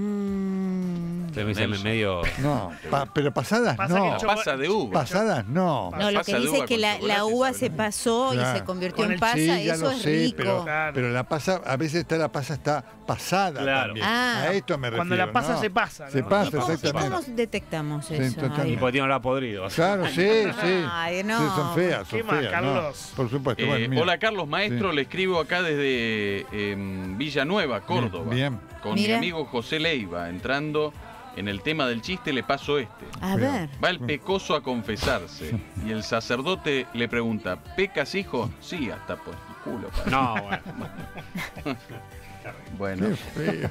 Se me dice Nelson. medio. no, pa- pero pasadas Pasa que no. choco- pasa de uva. Pasadas no. No, lo pasa que de dice uva es que con la, uva se pasó y se convirtió Con en el- pasa, sí, ya eso lo es sé, rico. pero, Claro. pero la pasa, a veces está la pasa está pasada Claro. también. Ah. a esto me refiero. Cuando la pasa ¿no? se pasa, ¿no? Se ¿Y pasa, cómo, y exactamente. cómo detectamos eso? totalmente. Y porque tiene olor a podrido. Claro, sí, sí. Ay, no. Sí, son feas, son ¿Qué más, feas. ¿no? Carlos? Por supuesto. Eh, bueno, mira. hola Carlos Maestro, Sí. le escribo acá desde em, Villanueva, Córdoba. Bien. Con mi amigo José Leiva. Entrando en el tema del chiste, le paso este. A ver. Va el pecoso a confesarse y el sacerdote le pregunta, ¿pecas hijo? Sí, hasta por el culo. padre". No, bueno. Bueno. Qué feo.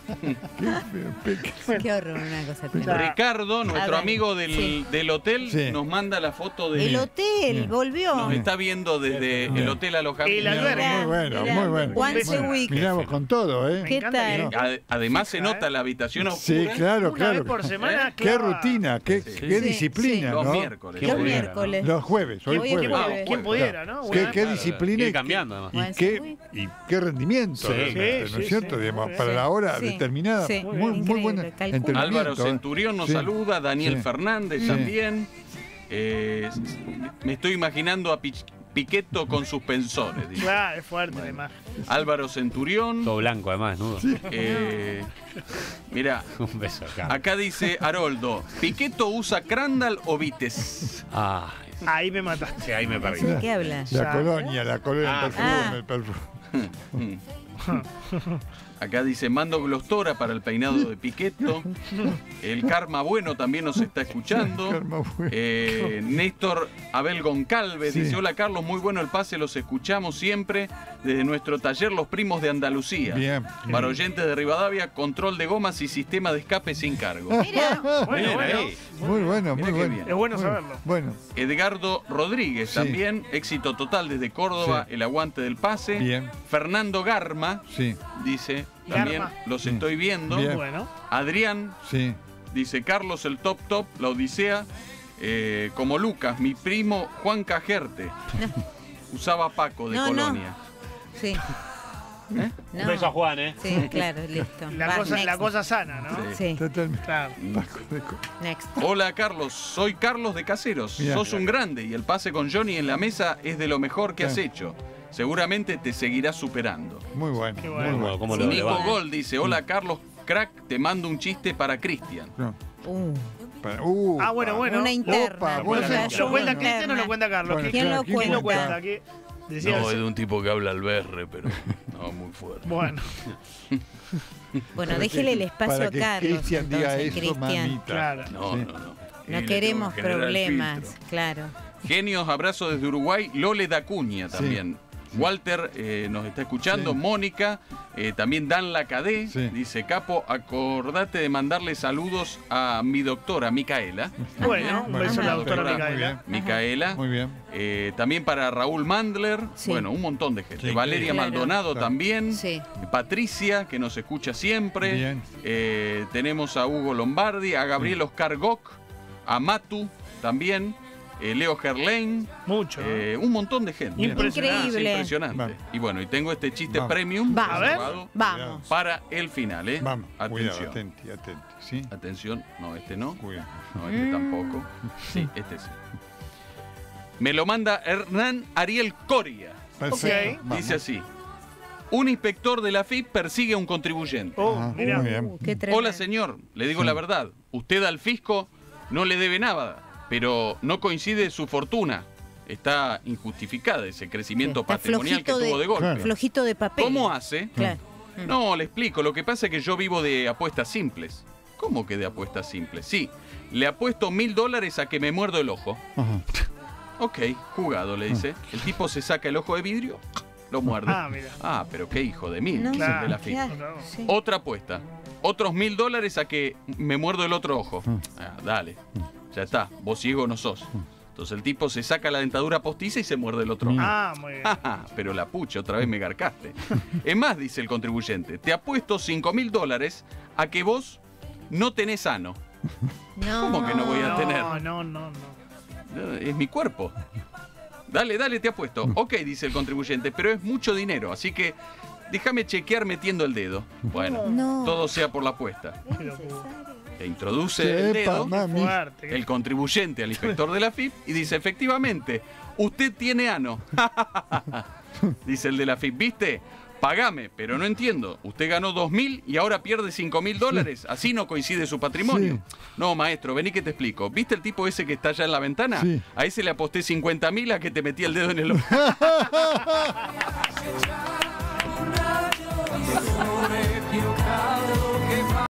Qué feo. Qué horror, una cosa tremenda. Ricardo, nuestro amigo del, sí. del hotel, Sí. nos manda la foto de... El hotel Bien. volvió. Nos está viendo desde el hotel alojamiento. El albergue. Muy bueno, Mirá, muy bueno. Once Bueno. week. Miramos con todo, ¿eh? ¿Qué tal? Además se Fija, nota ¿eh? la habitación oscura. Sí, claro, Una claro. vez por semana, Qué clava- rutina, qué, Sí. qué Sí, disciplina, sí. Los ¿no? miércoles. ¿Quién Los miércoles. Los jueves, hoy Hoy es jueves. jueves. ¿Quién pudiera, no? Qué, Una- qué disciplina y cambiando, además. qué, y, qué, qué rendimiento, Sí, sí, ¿no es sí, cierto? Sí, Digamos, muy para la hora Sí. determinada, Sí, muy, muy buena entrenamiento. Álvaro ¿eh? Centurión nos Sí. saluda, Daniel Sí. Fernández Sí. también. Eh, me estoy imaginando a Pich- Piqueto con suspensores. dice. Claro, es fuerte imagen. Álvaro Centurión. Todo blanco, además, ¿no? eh, mira, Un beso acá. acá dice Haroldo, ¿Piqueto usa Crandall o Vites? Ah, Ahí me mataste. sí, ahí me perdí. ¿De qué hablas? La Ya. colonia, la colonia, Ah. el perfume, Ah. el perfume. 哼哼哼 Acá dice Mando Glostora para el peinado de Piqueto. El Karma Bueno también nos está escuchando. Karma Bueno. Eh, Néstor Abel Goncalves Sí. dice: Hola Carlos, muy bueno el pase, los escuchamos siempre desde nuestro taller Los Primos de Andalucía. Bien. Para oyentes de Rivadavia, control de gomas y sistema de escape sin cargo. Mira, Bueno. Muy bueno, muy bueno. bien. Es bueno saberlo. Bueno, Edgardo Rodríguez Sí. también, éxito total desde Córdoba, Sí. el aguante del pase. Bien. Fernando Garma sí, dice, también Garma. los Sí. estoy viendo. Bien. Bueno. Adrián sí. dice Carlos el top top, la Odisea. eh, como Lucas, mi primo Juan Cajerte. Usaba Paco de No, no. Colonia. sí. ¿Eh? No. Un beso a Juan, ¿eh? Sí, claro, listo. La cosa, la cosa sana, ¿no? Sí. Sí, Totalmente. Claro. Paco de Co- next. Hola Carlos, soy Carlos de Caseros. Bien. Sos un grande y el pase con Johnny en la mesa es de lo mejor que has hecho. Seguramente te seguirá superando. Muy bueno. Qué muy bueno. bueno. ¿Cómo lo Nico levanta? Gol dice, hola Carlos, crack, te mando un chiste para Cristian. No, Uh, uh, Ah, bueno, bueno. una interna. Opa, ¿Lo bueno, ¿lo cuenta bueno. Cristian o lo cuenta Carlos? Bueno, ¿Quién, ¿Quién lo claro, quién lo cuenta? Decía No, es de un tipo que habla al berre, pero no, muy fuerte. Bueno, Bueno, déjele el espacio para a que Carlos. Cristian diga eso, Cristian. mamita. claro. No, Sí. no, no. Y No queremos problemas, claro. Genios, abrazo desde Uruguay. Lole Dacuña también. Walter eh, nos está escuchando. Sí. Mónica, eh, también Dan Lacadé. Sí. Dice, Capo, acordate de mandarle saludos a mi doctora, Micaela. Bueno, un beso a la doctora Muy Micaela. bien. Micaela. Muy bien. Eh, también para Raúl Mandler. Sí. Bueno, un montón de gente. Sí, Valeria claro. Maldonado Claro. también. Sí. Patricia, que nos escucha siempre. Bien. Eh, tenemos a Hugo Lombardi, a Gabriel Oscar Gok, a Matu también, eh, Leo Gerlain, Mucho. eh, un montón de gente. Impresionante. Es Increíble. impresionante. Vamos. Y bueno, y tengo este chiste Vamos. premium Vamos. A ver. reservado Vamos. para el final, ¿eh? Vamos. Atención. Cuidado, atenti, atenti. ¿Sí? Atención, no, este no, Cuidado. no, este tampoco. Sí, este sí. Me lo manda Hernán Ariel Coria. Perfecto. Vamos. Dice así. Un inspector de la FIP persigue a un contribuyente. Oh, Ajá, mira. muy bien. Uh, qué tremendo. Hola señor, le digo la verdad. Usted al fisco no le debe nada, pero no coincide su fortuna. Está injustificada ese crecimiento Está patrimonial que tuvo de, golpe. Claro. Flojito de papel. ¿Cómo hace? Claro. No, le explico. Lo que pasa es que yo vivo de apuestas simples. ¿Cómo que de apuestas simples? Sí, le apuesto mil dólares a que me muerdo el ojo. Ajá. Ok, jugado, le dice. El tipo se saca el ojo de vidrio, lo muerde. Ah, mira. Ah, pero qué hijo de mil, No, Claro. de la FIP. claro, sí. Otra apuesta. Otros mil dólares a que me muerdo el otro ojo. Ah, dale. Ya está. Vos ciego no sos. Entonces el tipo se saca la dentadura postiza y se muerde el otro. Ah, muy bien. Pero la pucha, otra vez me garcaste. Es más, dice el contribuyente, te apuesto 5 mil dólares a que vos no tenés ano. No. ¿Cómo que no voy a No, tener? no, no, no. Es mi cuerpo. Dale, dale, te apuesto. Ok, dice el contribuyente, pero es mucho dinero, así que déjame chequear metiendo el dedo. Bueno, No. todo sea por la apuesta. Le introduce el dedo fuerte. el contribuyente al inspector de la FIP y dice, efectivamente, usted tiene ano. dice el de la FIP, ¿viste? Pagame, pero no entiendo. Usted ganó dos mil y ahora pierde cinco mil dólares. Así no coincide su patrimonio. Sí. No, maestro, vení que te explico. ¿Viste el tipo ese que está allá en la ventana? Sí. A ese le aposté 50 mil a que te metí el dedo en el ojo.